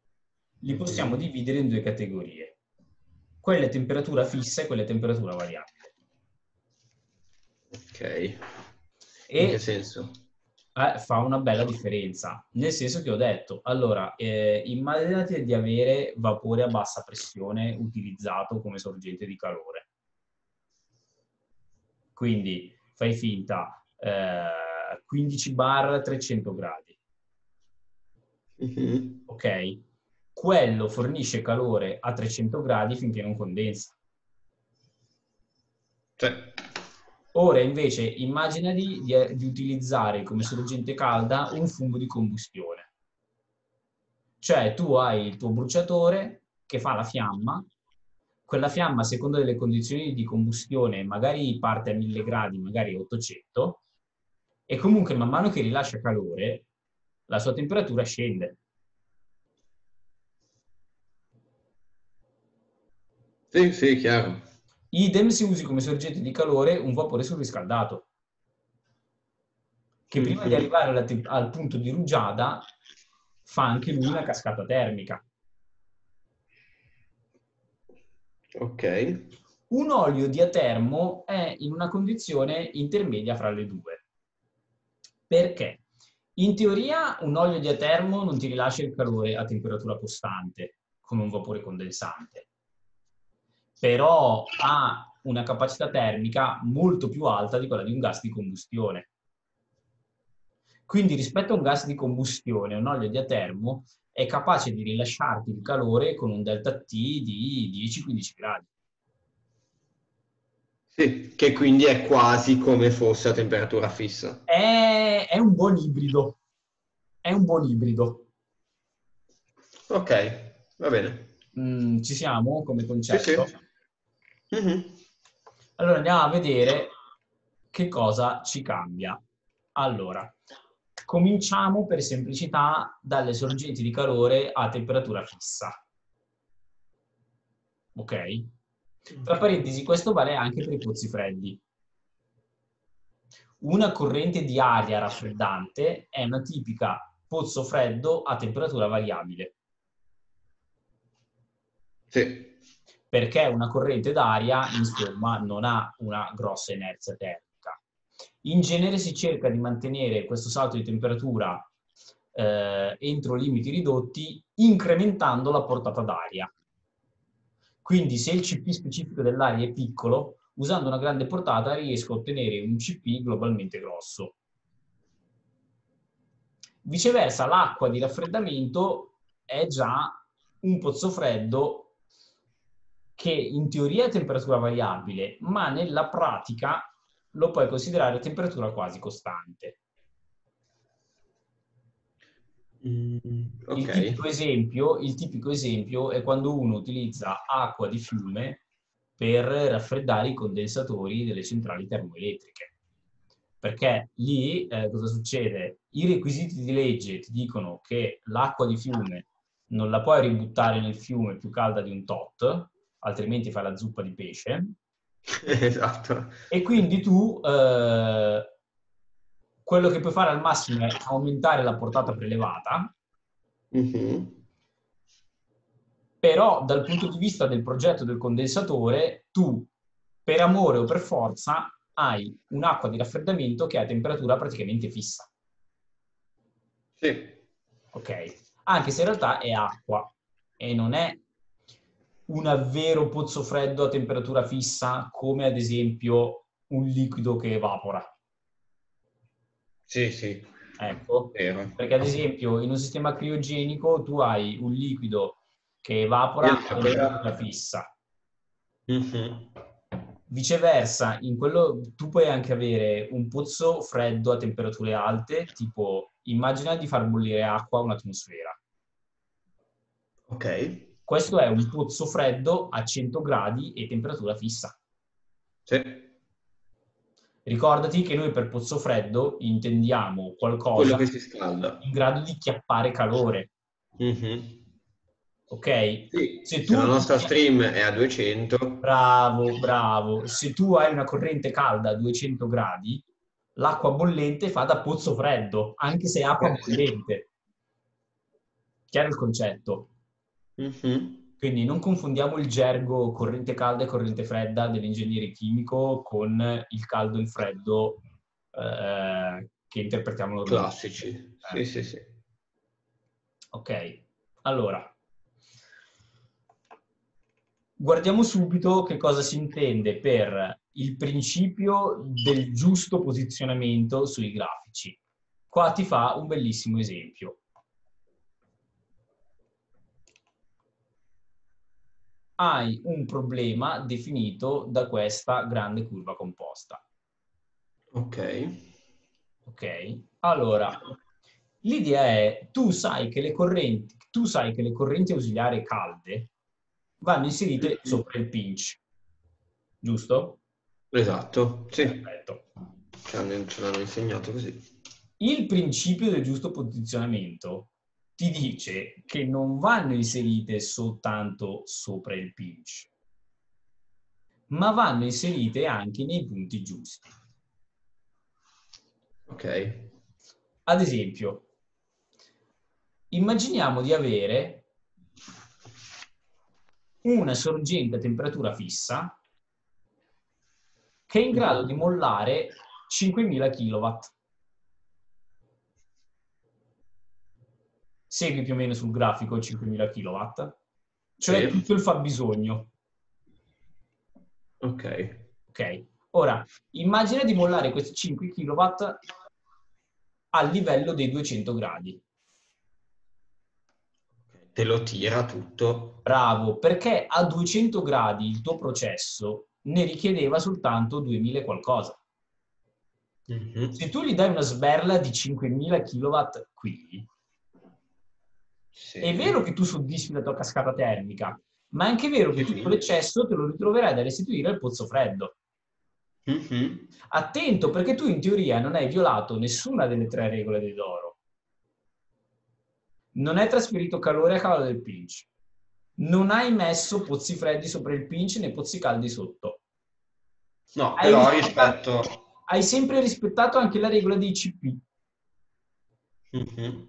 li possiamo dividere in due categorie. Quella è temperatura fissa e quella è temperatura variabile. Ok. E in che senso? Eh, fa una bella differenza, nel senso che ho detto, allora, eh, immaginate di avere vapore a bassa pressione utilizzato come sorgente di calore. Quindi fai finta eh, 15 bar 300 gradi. Mm-hmm. Ok? Quello fornisce calore a 300 gradi finché non condensa. Sì. Ora invece immagina di, di, di, utilizzare come sorgente calda un fumo di combustione. Cioè tu hai il tuo bruciatore che fa la fiamma, quella fiamma a seconda delle condizioni di combustione magari parte a 1000 gradi, magari a 800, e comunque man mano che rilascia calore la sua temperatura scende. Sì, sì, chiaro. Idem se usi come sorgente di calore un vapore surriscaldato, che prima di arrivare te- al punto di rugiada fa anche lui una cascata termica. Ok. Un olio diatermo è in una condizione intermedia fra le due. Perché? In teoria un olio diatermo non ti rilascia il calore a temperatura costante, come un vapore condensante però ha una capacità termica molto più alta di quella di un gas di combustione. Quindi rispetto a un gas di combustione, un olio diatermo è capace di rilasciarti il calore con un delta T di 10-15 gradi. Sì, che quindi è quasi come fosse a temperatura fissa. È, è un buon ibrido. È un buon ibrido. Ok, va bene. Mm, ci siamo come concetto? Sì, sì. Mm-hmm. Allora andiamo a vedere che cosa ci cambia. Allora, cominciamo per semplicità dalle sorgenti di calore a temperatura fissa. Ok? Tra parentesi, questo vale anche per i pozzi freddi. Una corrente di aria raffreddante è una tipica pozzo freddo a temperatura variabile. Sì perché una corrente d'aria, insomma, non ha una grossa inerzia termica. In genere si cerca di mantenere questo salto di temperatura eh, entro limiti ridotti incrementando la portata d'aria. Quindi se il CP specifico dell'aria è piccolo, usando una grande portata riesco a ottenere un CP globalmente grosso. Viceversa, l'acqua di raffreddamento è già un pozzo freddo che in teoria è temperatura variabile, ma nella pratica lo puoi considerare temperatura quasi costante. Mm, okay. il, tipico esempio, il tipico esempio è quando uno utilizza acqua di fiume per raffreddare i condensatori delle centrali termoelettriche. Perché lì eh, cosa succede? I requisiti di legge ti dicono che l'acqua di fiume non la puoi ributtare nel fiume più calda di un tot, altrimenti fai la zuppa di pesce. esatto. E quindi tu eh, quello che puoi fare al massimo è aumentare la portata prelevata. Mm-hmm. Però dal punto di vista del progetto del condensatore, tu per amore o per forza hai un'acqua di raffreddamento che ha temperatura praticamente fissa. Sì. Ok. Anche se in realtà è acqua e non è un vero pozzo freddo a temperatura fissa come ad esempio un liquido che evapora. Sì, sì. Ecco, Vero. perché ad esempio in un sistema criogenico tu hai un liquido che evapora e temperatura fissa. Mm-hmm. Viceversa, in quello tu puoi anche avere un pozzo freddo a temperature alte, tipo immagina di far bollire acqua a un'atmosfera. Ok. Questo è un pozzo freddo a 100 gradi e temperatura fissa. Sì. Ricordati che noi per pozzo freddo intendiamo qualcosa in grado di chiappare calore. Mm-hmm. Ok? Sì, se, tu... se la nostra stream è a 200... Bravo, bravo. Se tu hai una corrente calda a 200 gradi, l'acqua bollente fa da pozzo freddo, anche se è acqua bollente. Chiaro il concetto? Mm-hmm. Quindi non confondiamo il gergo corrente calda e corrente fredda dell'ingegnere chimico con il caldo e il freddo eh, che interpretiamo. Classici, eh. sì, sì, sì. Ok, allora. Guardiamo subito che cosa si intende per il principio del giusto posizionamento sui grafici. Qua ti fa un bellissimo esempio. Hai un problema definito da questa grande curva composta. Ok. Ok. Allora, l'idea è, tu sai che le correnti, tu sai che le correnti ausiliari calde vanno inserite sopra il pinch, giusto? Esatto, sì. Perfetto. Ce l'hanno insegnato così. Il principio del giusto posizionamento ti dice che non vanno inserite soltanto sopra il pinch, ma vanno inserite anche nei punti giusti. Ok. Ad esempio, immaginiamo di avere una sorgente a temperatura fissa che è in grado di mollare 5000 kW. Segui più o meno sul grafico 5000 kW, cioè sì. tutto il fabbisogno. Ok. Ok. Ora, immagina di mollare questi 5 kW a livello dei 200 gradi. Te lo tira tutto. Bravo, perché a 200 gradi il tuo processo ne richiedeva soltanto 2000 qualcosa. Mm-hmm. Se tu gli dai una sberla di 5000 kW qui, sì. È vero che tu soddisfi la tua cascata termica, ma è anche vero che tutto l'eccesso te lo ritroverai da restituire al pozzo freddo. Mm-hmm. Attento perché tu in teoria non hai violato nessuna delle tre regole di Doro. Non hai trasferito calore a cavallo del pinch. Non hai messo pozzi freddi sopra il pinch né pozzi caldi sotto. No, hai però rispetto... Hai sempre rispettato anche la regola di ICP. Mm-hmm.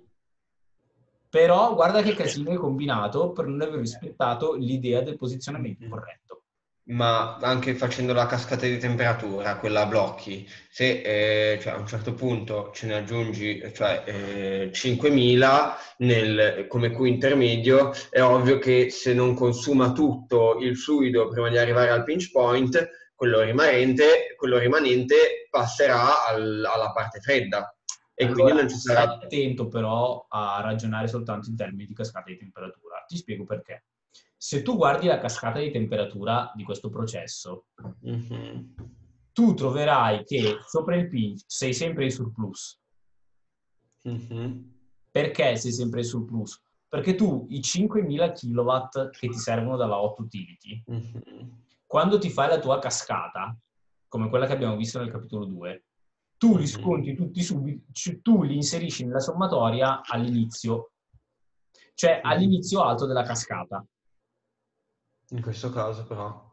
Però guarda che casino hai combinato per non aver rispettato l'idea del posizionamento corretto. Ma anche facendo la cascata di temperatura, quella a blocchi, se eh, cioè, a un certo punto ce ne aggiungi cioè, eh, 5000 nel, come Q intermedio, è ovvio che se non consuma tutto il fluido prima di arrivare al pinch point, quello rimanente, quello rimanente passerà al, alla parte fredda E allora, quindi non ci sarà... Stai attento però a ragionare soltanto in termini di cascata di temperatura. Ti spiego perché. Se tu guardi la cascata di temperatura di questo processo, mm-hmm. tu troverai che sopra il pinch sei sempre in surplus. Mm-hmm. Perché sei sempre in surplus? Perché tu i 5000 kW che ti servono dalla hot utility, mm-hmm. quando ti fai la tua cascata, come quella che abbiamo visto nel capitolo 2, tu li sconti tutti subito, tu li inserisci nella sommatoria all'inizio, cioè all'inizio alto della cascata. In questo caso però.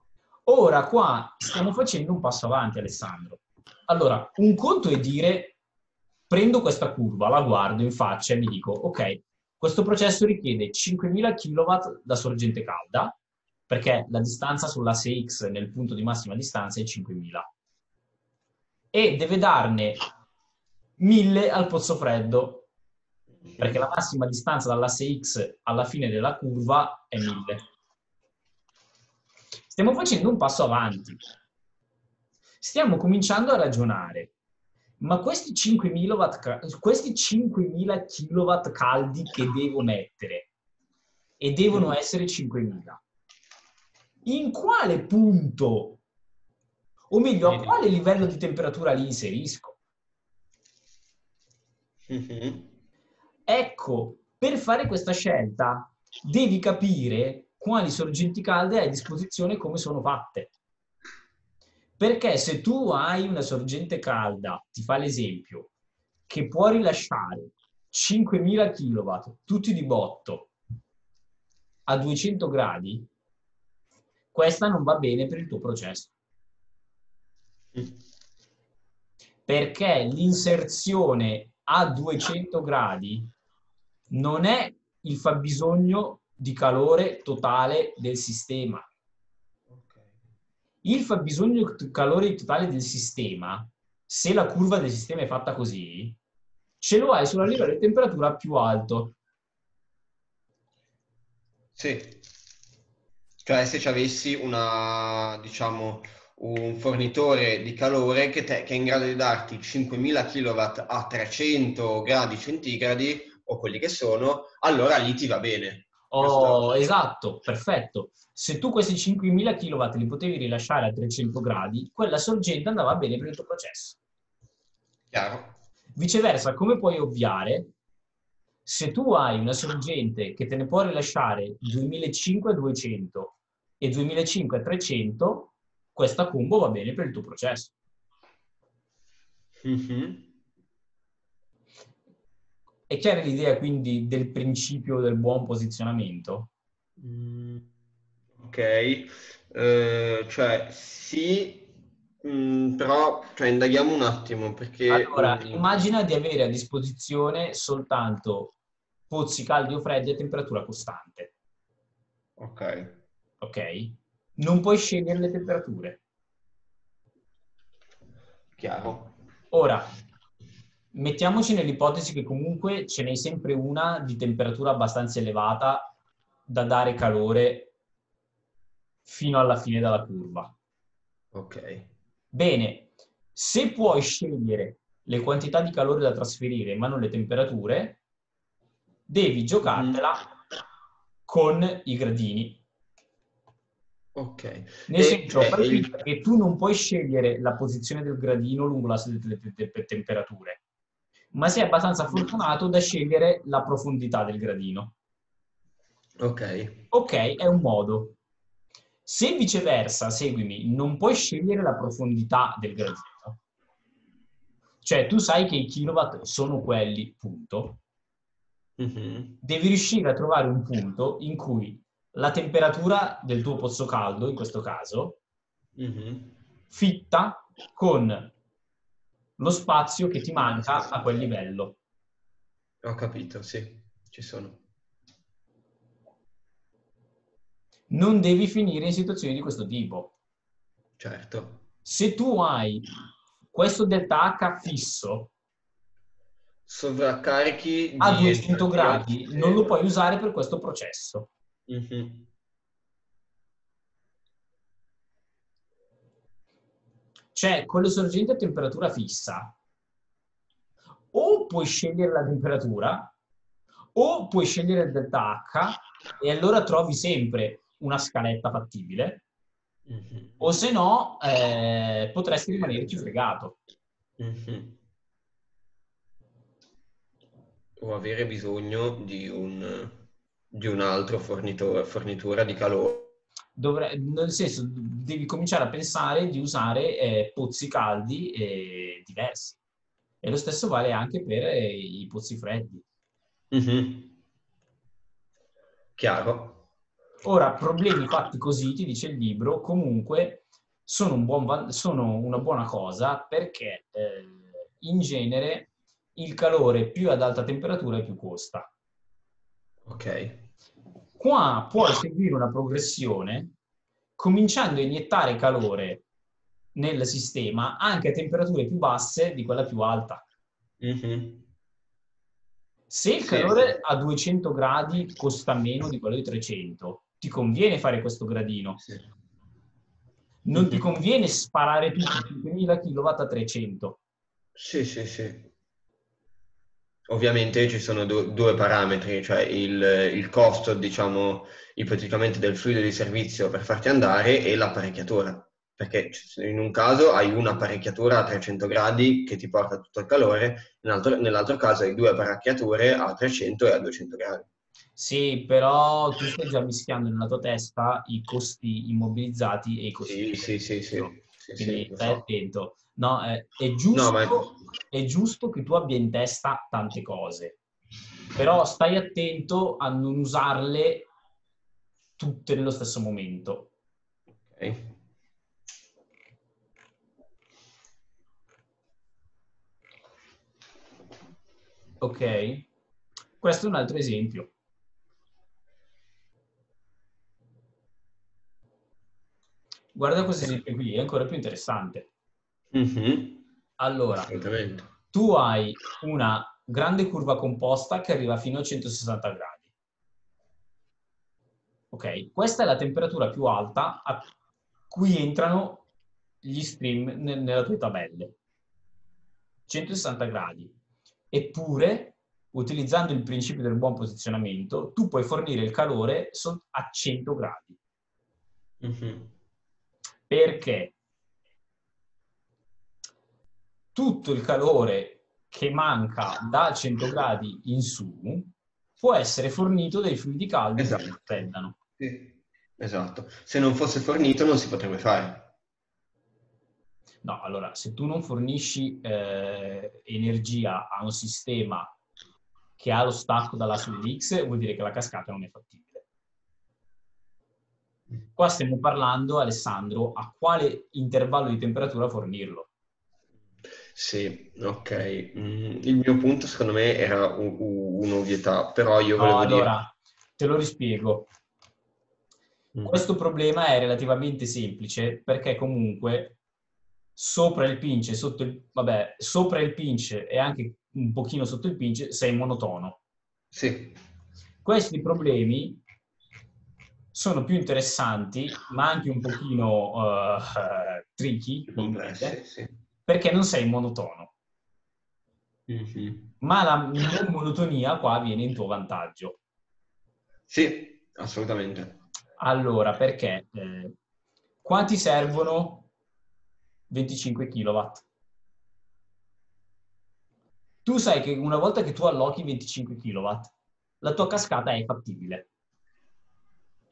Ora qua stiamo facendo un passo avanti Alessandro. Allora, un conto è dire prendo questa curva, la guardo in faccia e mi dico ok, questo processo richiede 5000 kW da sorgente calda perché la distanza sull'asse X nel punto di massima distanza è 5000 e deve darne 1000 al pozzo freddo, perché la massima distanza dall'asse X alla fine della curva è 1000. Stiamo facendo un passo avanti. Stiamo cominciando a ragionare. Ma questi 5.000 watt, questi 5.000 kW caldi che devo mettere, e devono essere 5.000, in quale punto o meglio, a quale livello di temperatura li inserisco? Mm-hmm. Ecco, per fare questa scelta devi capire quali sorgenti calde hai a disposizione e come sono fatte. Perché se tu hai una sorgente calda, ti fa l'esempio, che può rilasciare 5000 kW tutti di botto a 200 gradi, questa non va bene per il tuo processo. Perché l'inserzione a 200 gradi non è il fabbisogno di calore totale del sistema. Il fabbisogno di calore totale del sistema, se la curva del sistema è fatta così, ce lo hai sulla livello di temperatura più alto. Sì. Cioè se ci avessi una, diciamo, un fornitore di calore che, te, che, è in grado di darti 5000 kW a 300 gradi centigradi o quelli che sono, allora lì ti va bene. Oh, esatto, perfetto. Se tu questi 5000 kW li potevi rilasciare a 300 gradi, quella sorgente andava bene per il tuo processo. Chiaro. Viceversa, come puoi ovviare? Se tu hai una sorgente che te ne può rilasciare 2005 a 200 e 2005 a 300, questa combo va bene per il tuo processo. Mm-hmm. È chiara l'idea quindi del principio del buon posizionamento? Mm, ok, uh, cioè sì, mm, però cioè, indaghiamo un attimo perché... Allora, mm, immagina di avere a disposizione soltanto pozzi caldi o freddi a temperatura costante. Ok. Ok? Non puoi scegliere le temperature. Chiaro. Ora, mettiamoci nell'ipotesi che comunque ce n'è sempre una di temperatura abbastanza elevata da dare calore fino alla fine della curva. Ok. Bene, se puoi scegliere le quantità di calore da trasferire ma non le temperature, devi giocartela mm. con i gradini Ok. Nel senso, eh, il... che tu non puoi scegliere la posizione del gradino lungo l'asse delle te- te- te- temperature, ma sei abbastanza fortunato da scegliere la profondità del gradino. Ok. Ok, è un modo. Se viceversa, seguimi, non puoi scegliere la profondità del gradino, cioè tu sai che i kilowatt sono quelli, punto, mm-hmm. devi riuscire a trovare un punto in cui la temperatura del tuo pozzo caldo, in questo caso, mm-hmm. fitta con lo spazio che ti manca a quel livello. Ho capito, sì, ci sono. Non devi finire in situazioni di questo tipo. Certo. Se tu hai questo delta H fisso, sovraccarichi a 200 gradi, non lo puoi usare per questo processo. Cioè, con le sorgenti a temperatura fissa, o puoi scegliere la temperatura o puoi scegliere il delta H e allora trovi sempre una scaletta fattibile mm-hmm. o se no eh, potresti rimanere più fregato. Mm-hmm. O avere bisogno di un, di un altro fornitore, fornitura di calore. Dovre, nel senso, devi cominciare a pensare di usare eh, pozzi caldi eh, diversi. E lo stesso vale anche per eh, i pozzi freddi. Mm-hmm. Chiaro. Ora, problemi fatti così, ti dice il libro, comunque sono, un buon, sono una buona cosa perché eh, in genere il calore più ad alta temperatura più costa. Ok. Qua puoi seguire una progressione cominciando a iniettare calore nel sistema anche a temperature più basse di quella più alta. Mm-hmm. Se il calore a 200 gradi costa meno di quello di 300, ti conviene fare questo gradino. Sì. Non mm-hmm. ti conviene sparare tutti 5000 kW a 300. Sì, sì, sì. Ovviamente ci sono do- due parametri, cioè il, il, costo, diciamo, ipoteticamente del fluido di servizio per farti andare e l'apparecchiatura. Perché in un caso hai un'apparecchiatura a 300 gradi che ti porta tutto il calore, nell'altro, nell'altro caso hai due apparecchiature a 300 e a 200 gradi. Sì, però tu stai già mischiando nella tua testa i costi immobilizzati e i costi... Sì, sì, sì, sì. Quindi sì, stai so. attento. No, eh, è, giusto, no, è... è giusto che tu abbia in testa tante cose, però stai attento a non usarle tutte nello stesso momento. Ok. Ok? Questo è un altro esempio. Guarda questo esempio qui, è ancora più interessante. Mm-hmm. Allora, tu hai una grande curva composta che arriva fino a 160 gradi. Ok, questa è la temperatura più alta a cui entrano gli stream nella tua tabelle. 160 gradi. Eppure, utilizzando il principio del buon posizionamento, tu puoi fornire il calore a 100 gradi. Mm-hmm. Perché? Tutto il calore che manca da 100 gradi in su può essere fornito dai fluidi caldi esatto. che raffreddano. Sì. Esatto. Se non fosse fornito non si potrebbe fare. No, allora, se tu non fornisci eh, energia a un sistema che ha lo stacco dall'asse X, vuol dire che la cascata non è fattibile. Qua stiamo parlando, Alessandro, a quale intervallo di temperatura fornirlo. Sì, ok. Mm, il mio punto secondo me era un'ovvietà, però io volevo no, allora, dire... te lo rispiego. Mm. Questo problema è relativamente semplice perché comunque sopra il pinch, sotto il, vabbè, sopra il pinch e anche un pochino sotto il pinch sei monotono. Sì. Questi problemi sono più interessanti, ma anche un pochino uh, tricky, complessi, sì perché non sei monotono. Mm-hmm. Ma la non monotonia qua viene in tuo vantaggio. Sì, assolutamente. Allora, perché? Eh, quanti servono 25 kW? Tu sai che una volta che tu allochi 25 kW, la tua cascata è fattibile.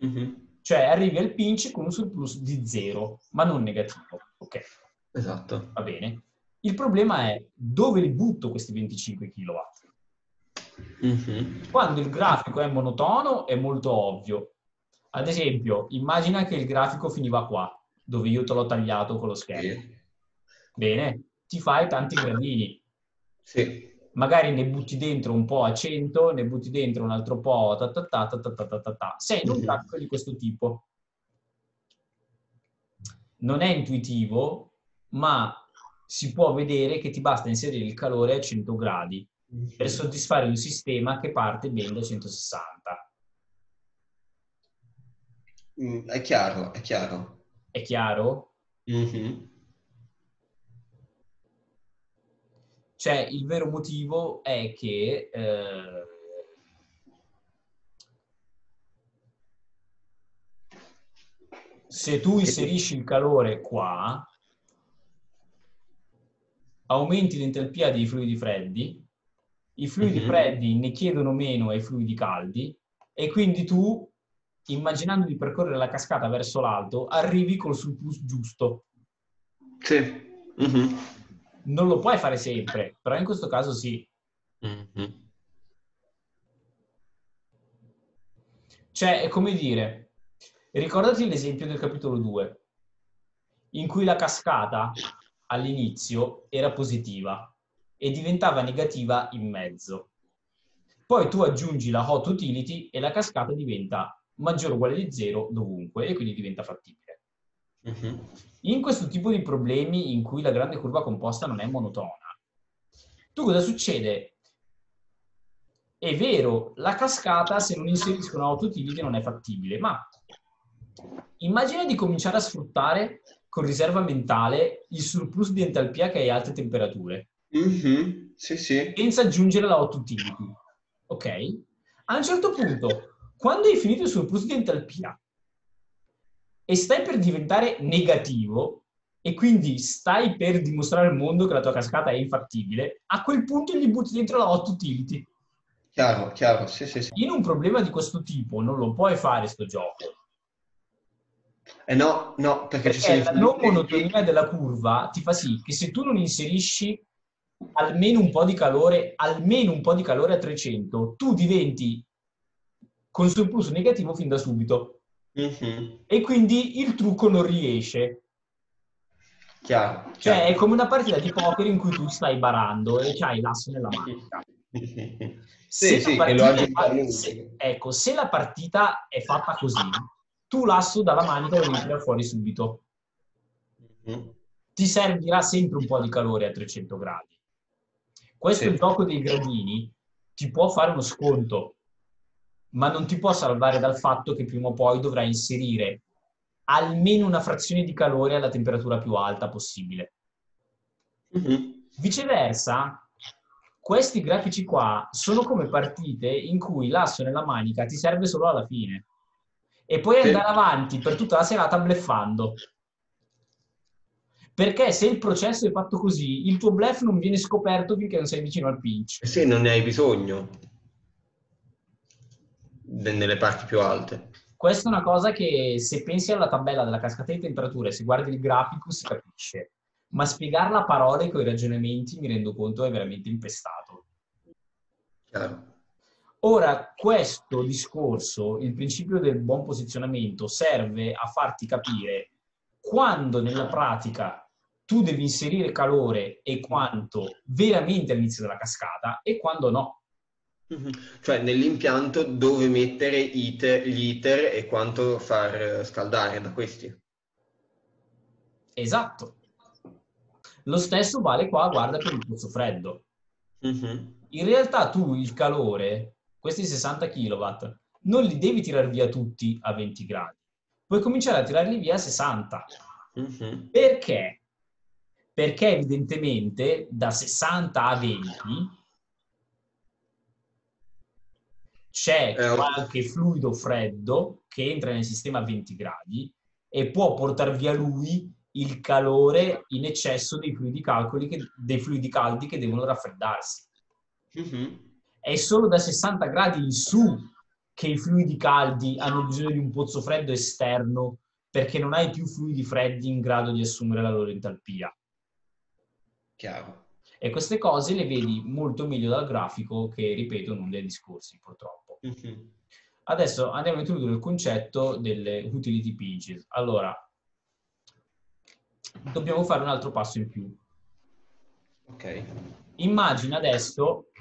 Mm-hmm. Cioè arrivi al pinch con un surplus di zero, ma non negativo. Ok. Esatto. Va bene. Il problema è dove li butto questi 25 kW? Mm-hmm. Quando il grafico è monotono è molto ovvio. Ad esempio, immagina che il grafico finiva qua, dove io te l'ho tagliato con lo schermo. Sì. Bene, ti fai tanti gradini. Sì. Magari ne butti dentro un po' a 100, ne butti dentro un altro po' ta ta ta ta ta ta ta ta. Sei in un grafico di questo tipo. Non è intuitivo, ma si può vedere che ti basta inserire il calore a 100 gradi per soddisfare un sistema che parte ben da 160. Mm, è chiaro, è chiaro. È chiaro? Mm-hmm. Cioè, il vero motivo è che eh, se tu inserisci il calore qua, aumenti l'entalpia dei fluidi freddi, i fluidi mm-hmm. freddi ne chiedono meno ai fluidi caldi e quindi tu, immaginando di percorrere la cascata verso l'alto, arrivi col surplus giusto. Sì. Mm-hmm. Non lo puoi fare sempre, però in questo caso sì. Mm-hmm. Cioè, è come dire, ricordati l'esempio del capitolo 2, in cui la cascata all'inizio era positiva e diventava negativa in mezzo. Poi tu aggiungi la hot utility e la cascata diventa maggiore o uguale di zero dovunque e quindi diventa fattibile. Uh-huh. In questo tipo di problemi in cui la grande curva composta non è monotona, tu cosa succede? È vero, la cascata se non inserisco una hot utility non è fattibile, ma immagina di cominciare a sfruttare con riserva mentale il surplus di entalpia che hai a alte temperature. Mm-hmm. Sì, sì. Senza aggiungere la hot utility. Ok? A un certo punto, quando hai finito il surplus di entalpia e stai per diventare negativo e quindi stai per dimostrare al mondo che la tua cascata è infattibile, a quel punto gli butti dentro la hot utility. Chiaro, chiaro, sì, sì, sì. In un problema di questo tipo non lo puoi fare sto gioco eh no, no, perché, perché ci la non monotonia della curva ti fa sì che se tu non inserisci almeno un po' di calore, almeno un po' di calore a 300, tu diventi con surplus negativo fin da subito. Mm-hmm. E quindi il trucco non riesce. Chiaro, cioè chiaro. è come una partita di poker in cui tu stai barando e c'hai l'asso nella manica. sì, sì, partita, se, ecco, se la partita è fatta così, tu l'asso dalla manica lo devi fuori subito. Mm-hmm. Ti servirà sempre un po' di calore a 300 gradi. Questo sì. il gioco dei gradini ti può fare uno sconto, ma non ti può salvare dal fatto che prima o poi dovrai inserire almeno una frazione di calore alla temperatura più alta possibile. Mm-hmm. Viceversa, questi grafici qua sono come partite in cui l'asso nella manica ti serve solo alla fine e puoi andare avanti per tutta la serata bleffando. Perché se il processo è fatto così, il tuo bluff non viene scoperto finché non sei vicino al pinch. Eh sì, non ne hai bisogno nelle parti più alte. Questa è una cosa che se pensi alla tabella della cascata di temperature, se guardi il grafico si capisce, ma spiegarla a parole con i ragionamenti mi rendo conto è veramente impestato. Chiaro. Ora, questo discorso, il principio del buon posizionamento, serve a farti capire quando nella pratica tu devi inserire calore e quanto veramente all'inizio della cascata e quando no. Mm-hmm. Cioè nell'impianto dove mettere iter, gli iter e quanto far scaldare da questi. Esatto. Lo stesso vale qua, guarda, per il pozzo freddo. Mm-hmm. In realtà tu il calore questi 60 kW non li devi tirare via tutti a 20 gradi, puoi cominciare a tirarli via a 60. Mm-hmm. Perché? Perché evidentemente da 60 a 20 c'è eh, qualche fluido freddo che entra nel sistema a 20 gradi e può portare via lui il calore in eccesso dei fluidi, che, dei fluidi caldi che devono raffreddarsi. Mm-hmm è solo da 60 gradi in su che i fluidi caldi hanno bisogno di un pozzo freddo esterno perché non hai più fluidi freddi in grado di assumere la loro entalpia. Chiaro. E queste cose le vedi molto meglio dal grafico che, ripeto, non dai discorsi, purtroppo. Mm-hmm. Adesso andiamo a introdurre il concetto delle utility pinches. Allora, dobbiamo fare un altro passo in più. Ok. Immagina adesso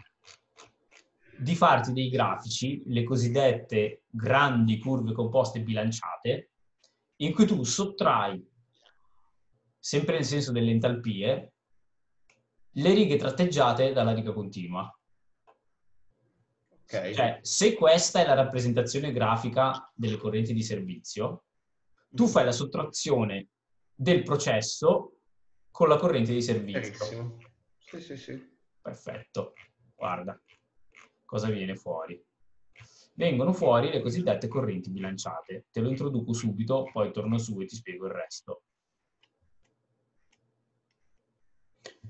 di farti dei grafici, le cosiddette grandi curve composte bilanciate, in cui tu sottrai, sempre nel senso delle entalpie, le righe tratteggiate dalla riga continua. Okay. Cioè, se questa è la rappresentazione grafica delle correnti di servizio, tu mm-hmm. fai la sottrazione del processo con la corrente di servizio. Sì, sì, sì. Perfetto. Guarda cosa viene fuori. Vengono fuori le cosiddette correnti bilanciate. Te lo introduco subito, poi torno su e ti spiego il resto.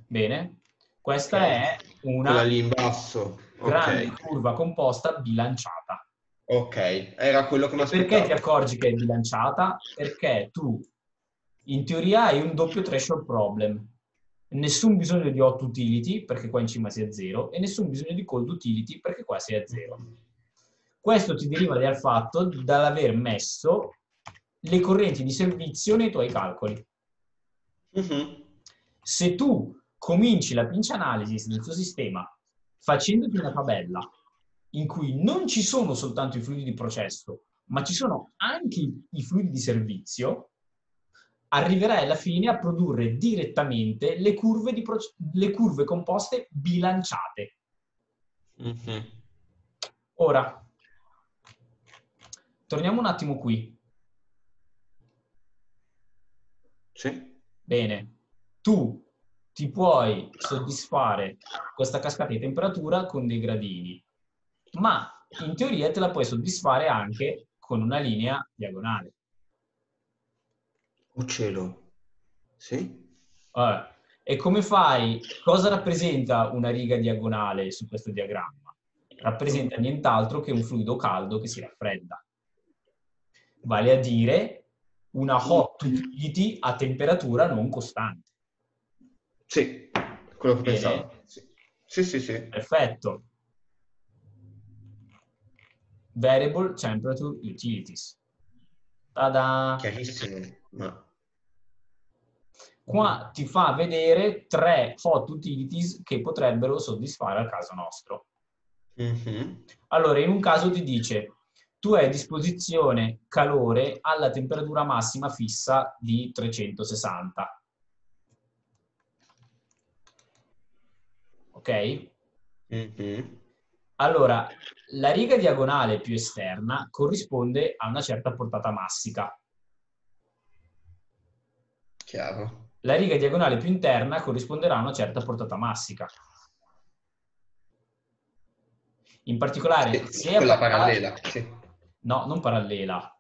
Bene, questa okay. è una grande okay. curva composta bilanciata. Ok, era quello che mi aspettavo. Perché ti accorgi che è bilanciata? Perché tu, in teoria, hai un doppio threshold problem. Nessun bisogno di hot utility, perché qua in cima si è zero, e nessun bisogno di cold utility, perché qua si è zero. Questo ti deriva dal fatto dall'aver messo le correnti di servizio nei tuoi calcoli. Uh-huh. Se tu cominci la pinch analysis del tuo sistema facendoti una tabella in cui non ci sono soltanto i fluidi di processo, ma ci sono anche i fluidi di servizio, arriverai alla fine a produrre direttamente le curve, di pro- le curve composte bilanciate. Mm-hmm. Ora, torniamo un attimo qui. Sì. Bene, tu ti puoi soddisfare questa cascata di temperatura con dei gradini, ma in teoria te la puoi soddisfare anche con una linea diagonale. Oh cielo, sì? Allora, e come fai? Cosa rappresenta una riga diagonale su questo diagramma? Rappresenta nient'altro che un fluido caldo che si raffredda. Vale a dire una hot utility a temperatura non costante. Sì, quello che Bene. pensavo. Sì. sì, sì, sì. Perfetto. Variable Temperature Utilities. Tada! Chiarissimo. No. Qua ti fa vedere tre hot utilities che potrebbero soddisfare al caso nostro. Mm-hmm. Allora, in un caso ti dice tu hai a disposizione calore alla temperatura massima fissa di 360. ok? Mm-hmm. Allora, la riga diagonale più esterna corrisponde a una certa portata massica. Chiaro. La riga diagonale più interna corrisponderà a una certa portata massica. In particolare, sì, se quella parallela. Sì. No, non parallela.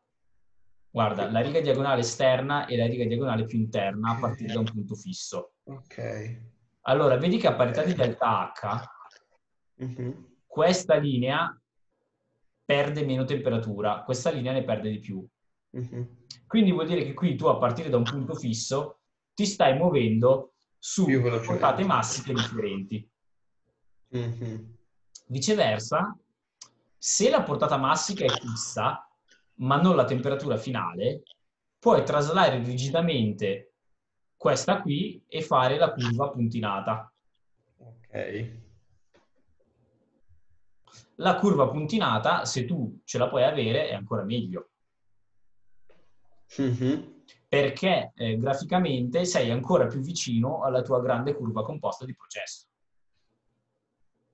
Guarda, la riga diagonale esterna e la riga diagonale più interna a partire da un punto fisso. Ok. Allora, vedi che a parità di delta H, uh-huh. questa linea perde meno temperatura, questa linea ne perde di più. Uh-huh. Quindi vuol dire che qui tu a partire da un punto fisso ti stai muovendo su portate massiche differenti. Uh-huh. Viceversa, se la portata massica è fissa, ma non la temperatura finale, puoi traslare rigidamente questa qui e fare la curva puntinata. Ok. La curva puntinata, se tu ce la puoi avere, è ancora meglio. Mm-hmm. Perché eh, graficamente sei ancora più vicino alla tua grande curva composta di processo.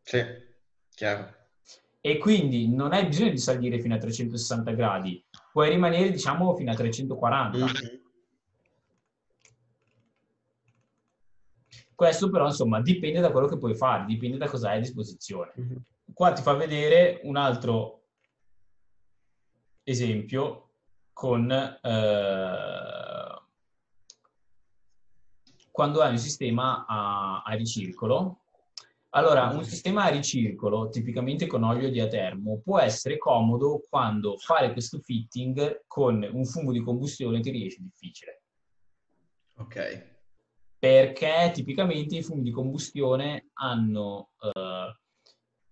Sì, chiaro. E quindi non hai bisogno di salire fino a 360 gradi, puoi rimanere diciamo fino a 340. Mm-hmm. Questo però, insomma, dipende da quello che puoi fare, dipende da cosa hai a disposizione. Mm-hmm. Qua ti fa vedere un altro esempio con eh, quando hai un sistema a, a ricircolo. Allora, un sistema a ricircolo, tipicamente con olio di atermo, può essere comodo quando fare questo fitting con un fumo di combustione ti riesce difficile. Ok perché tipicamente i fumi di combustione hanno eh,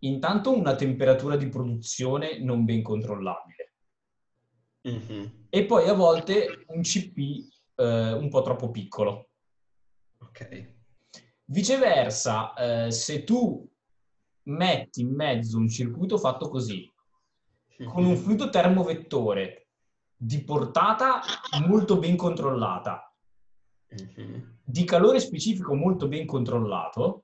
intanto una temperatura di produzione non ben controllabile mm-hmm. e poi a volte un CP eh, un po' troppo piccolo. Ok. Viceversa, eh, se tu metti in mezzo un circuito fatto così, con un fluido termovettore di portata molto ben controllata, mm-hmm di calore specifico molto ben controllato,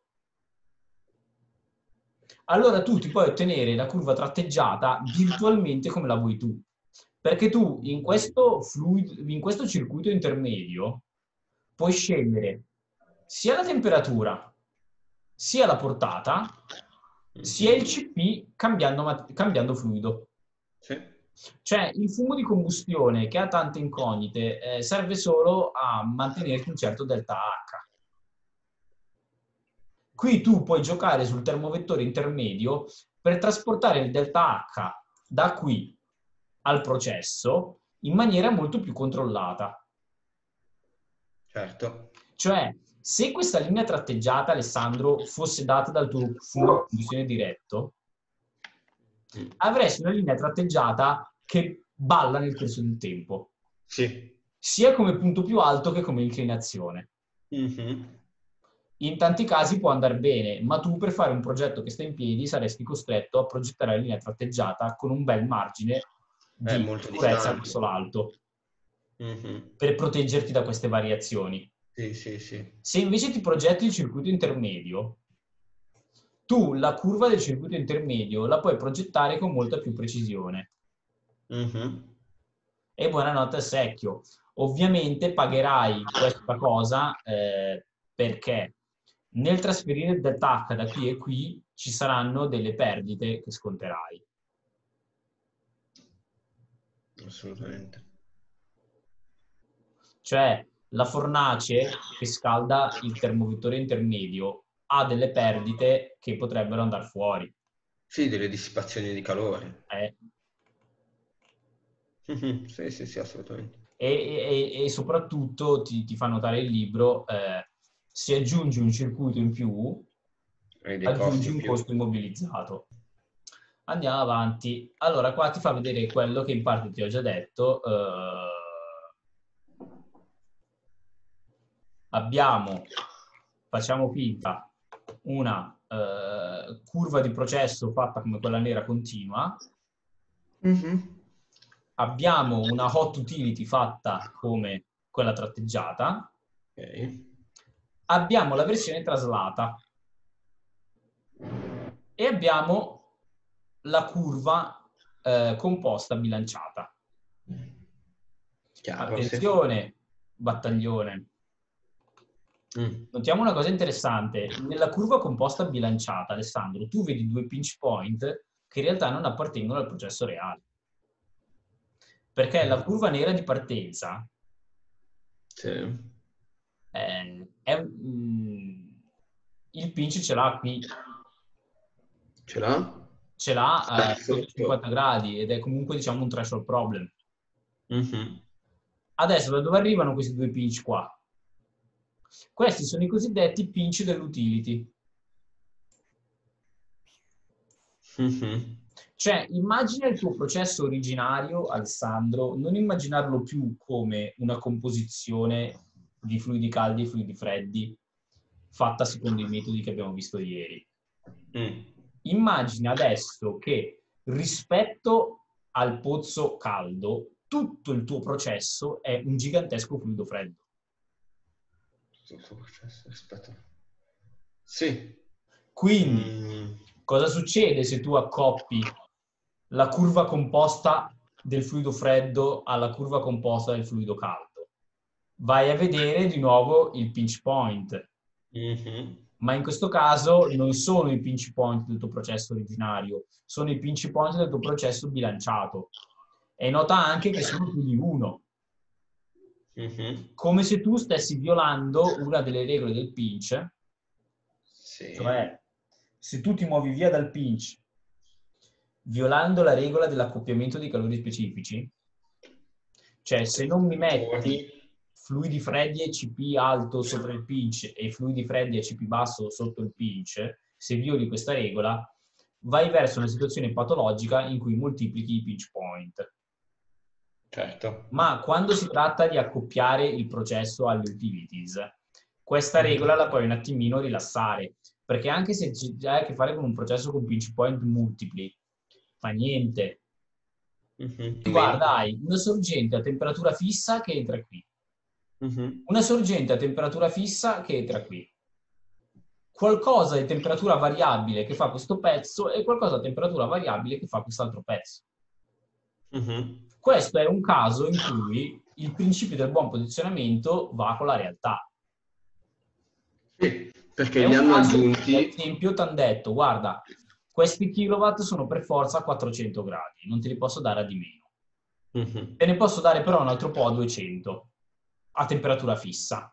allora tu ti puoi ottenere la curva tratteggiata virtualmente come la vuoi tu. Perché tu in questo, fluido, in questo circuito intermedio puoi scegliere sia la temperatura sia la portata sia il CP cambiando, cambiando fluido. Sì. Cioè, il fumo di combustione che ha tante incognite eh, serve solo a mantenerti un certo delta H. Qui tu puoi giocare sul termovettore intermedio per trasportare il delta H da qui al processo in maniera molto più controllata. Certo. Cioè, se questa linea tratteggiata, Alessandro, fosse data dal tuo fumo di combustione diretto, avresti una linea tratteggiata che balla nel corso del tempo. Sì. Sia come punto più alto che come inclinazione. Mm-hmm. In tanti casi può andare bene, ma tu per fare un progetto che sta in piedi saresti costretto a progettare la linea tratteggiata con un bel margine di sicurezza verso l'alto mm-hmm. per proteggerti da queste variazioni. Sì, sì, sì. Se invece ti progetti il circuito intermedio, tu la curva del circuito intermedio la puoi progettare con molta più precisione. Mm-hmm. E buonanotte al secchio. Ovviamente pagherai questa cosa eh, perché nel trasferire delta H da qui e qui ci saranno delle perdite che sconterai. Assolutamente. Cioè, la fornace che scalda il termovettore intermedio ha delle perdite che potrebbero andare fuori. Sì, delle dissipazioni di calore. Eh. sì, sì, sì, assolutamente. E, e, e soprattutto ti, ti, fa notare il libro, eh, se aggiungi un circuito in più, aggiungi un più. costo immobilizzato. Andiamo avanti. Allora, qua ti fa vedere quello che in parte ti ho già detto. Uh, abbiamo, facciamo finta, una uh, curva di processo fatta come quella nera continua. Mm-hmm. Abbiamo una hot utility fatta come quella tratteggiata. Okay. Abbiamo la versione traslata. E abbiamo la curva eh, composta bilanciata. Chiaro, Attenzione, sì. battaglione. Mm. Notiamo una cosa interessante. Nella curva composta bilanciata, Alessandro, tu vedi due pinch point che in realtà non appartengono al processo reale. Perché la curva nera di partenza sì. è, è, mm, il pinch ce l'ha qui. Ce l'ha? ce l'ha a eh, 50 gradi ed è comunque diciamo un threshold problem. Mm-hmm. Adesso da dove arrivano questi due pinch qua? Questi sono i cosiddetti pinch dell'utility. Mm-hmm. Cioè, immagina il tuo processo originario, Alessandro, non immaginarlo più come una composizione di fluidi caldi e fluidi freddi fatta secondo i metodi che abbiamo visto ieri. Mm immagina adesso che rispetto al pozzo caldo, tutto il tuo processo è un gigantesco fluido freddo. Tutto il tuo processo rispetto... Sì. Quindi, mm. cosa succede se tu accoppi la curva composta del fluido freddo alla curva composta del fluido caldo? Vai a vedere di nuovo il pinch point. Mm-hmm ma in questo caso non sono i pinch point del tuo processo originario, sono i pinch point del tuo processo bilanciato. E nota anche che sono più di uno. Mm-hmm. Come se tu stessi violando una delle regole del pinch. Sì. Cioè, se tu ti muovi via dal pinch violando la regola dell'accoppiamento dei calori specifici, cioè se non mi metti fluidi freddi e CP alto sopra il pinch e fluidi freddi e CP basso sotto il pinch, se violi questa regola, vai verso una situazione patologica in cui moltiplichi i pinch point. Certo. Ma quando si tratta di accoppiare il processo alle utilities, questa mm-hmm. regola la puoi un attimino rilassare, perché anche se hai a che fare con un processo con pinch point multipli, fa niente. Mm-hmm. Guarda, hai una sorgente a temperatura fissa che entra qui Uh-huh. Una sorgente a temperatura fissa che entra qui. Qualcosa di temperatura variabile che fa questo pezzo e qualcosa a temperatura variabile che fa quest'altro pezzo. Uh-huh. Questo è un caso in cui il principio del buon posizionamento va con la realtà. Sì, Perché li hanno aggiunti... Ad esempio ti hanno detto, guarda, questi kilowatt sono per forza a 400 gradi, non te li posso dare a di meno. Mm-hmm. Te ne posso dare però un altro po' a 200, a temperatura fissa.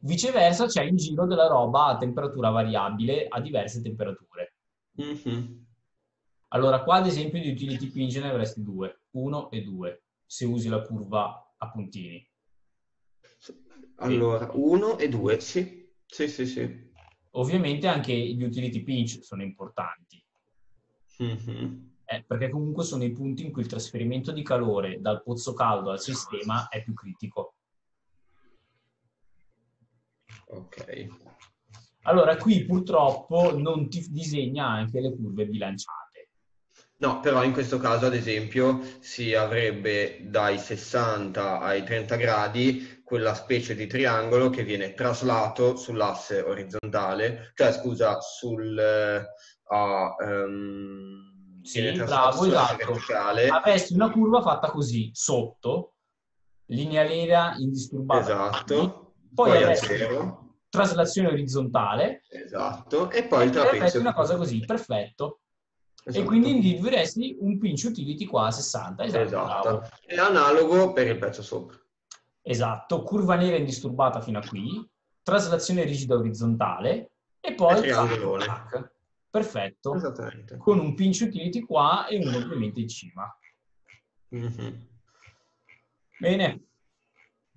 Viceversa c'è in giro della roba a temperatura variabile a diverse temperature. Mm-hmm. Allora, qua ad esempio di utility pinch ne avresti due, uno e due, se usi la curva a puntini. Allora, uno e due, sì. Sì, sì, sì. Ovviamente anche gli utility pinch sono importanti. Mm-hmm. Eh, perché comunque sono i punti in cui il trasferimento di calore dal pozzo caldo al sistema è più critico. Ok. Allora, qui purtroppo non ti disegna anche le curve bilanciate. No, però in questo caso, ad esempio, si avrebbe dai 60 ai 30 gradi quella specie di triangolo che viene traslato sull'asse orizzontale, cioè scusa, sul... Uh, um, sì, bravo, esatto. Avresti una curva fatta così, sotto, linea nera indisturbata. Esatto. Poi, poi a zero. Traslazione orizzontale. Esatto. E poi il trapezio. una cosa così, perfetto. Esatto. E quindi individueresti un pinch utility qua a 60. Esatto. esatto. È analogo per il pezzo sopra. Esatto, curva nera indisturbata fino a qui, traslazione rigida orizzontale e poi triangolone. Perfetto. Con un pinch utility qua e uno ovviamente in cima. Mm-hmm. Bene.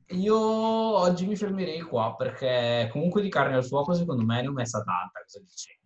Io oggi mi fermerei qua perché comunque di carne al fuoco secondo me ne ho messa tanta, cosa dici?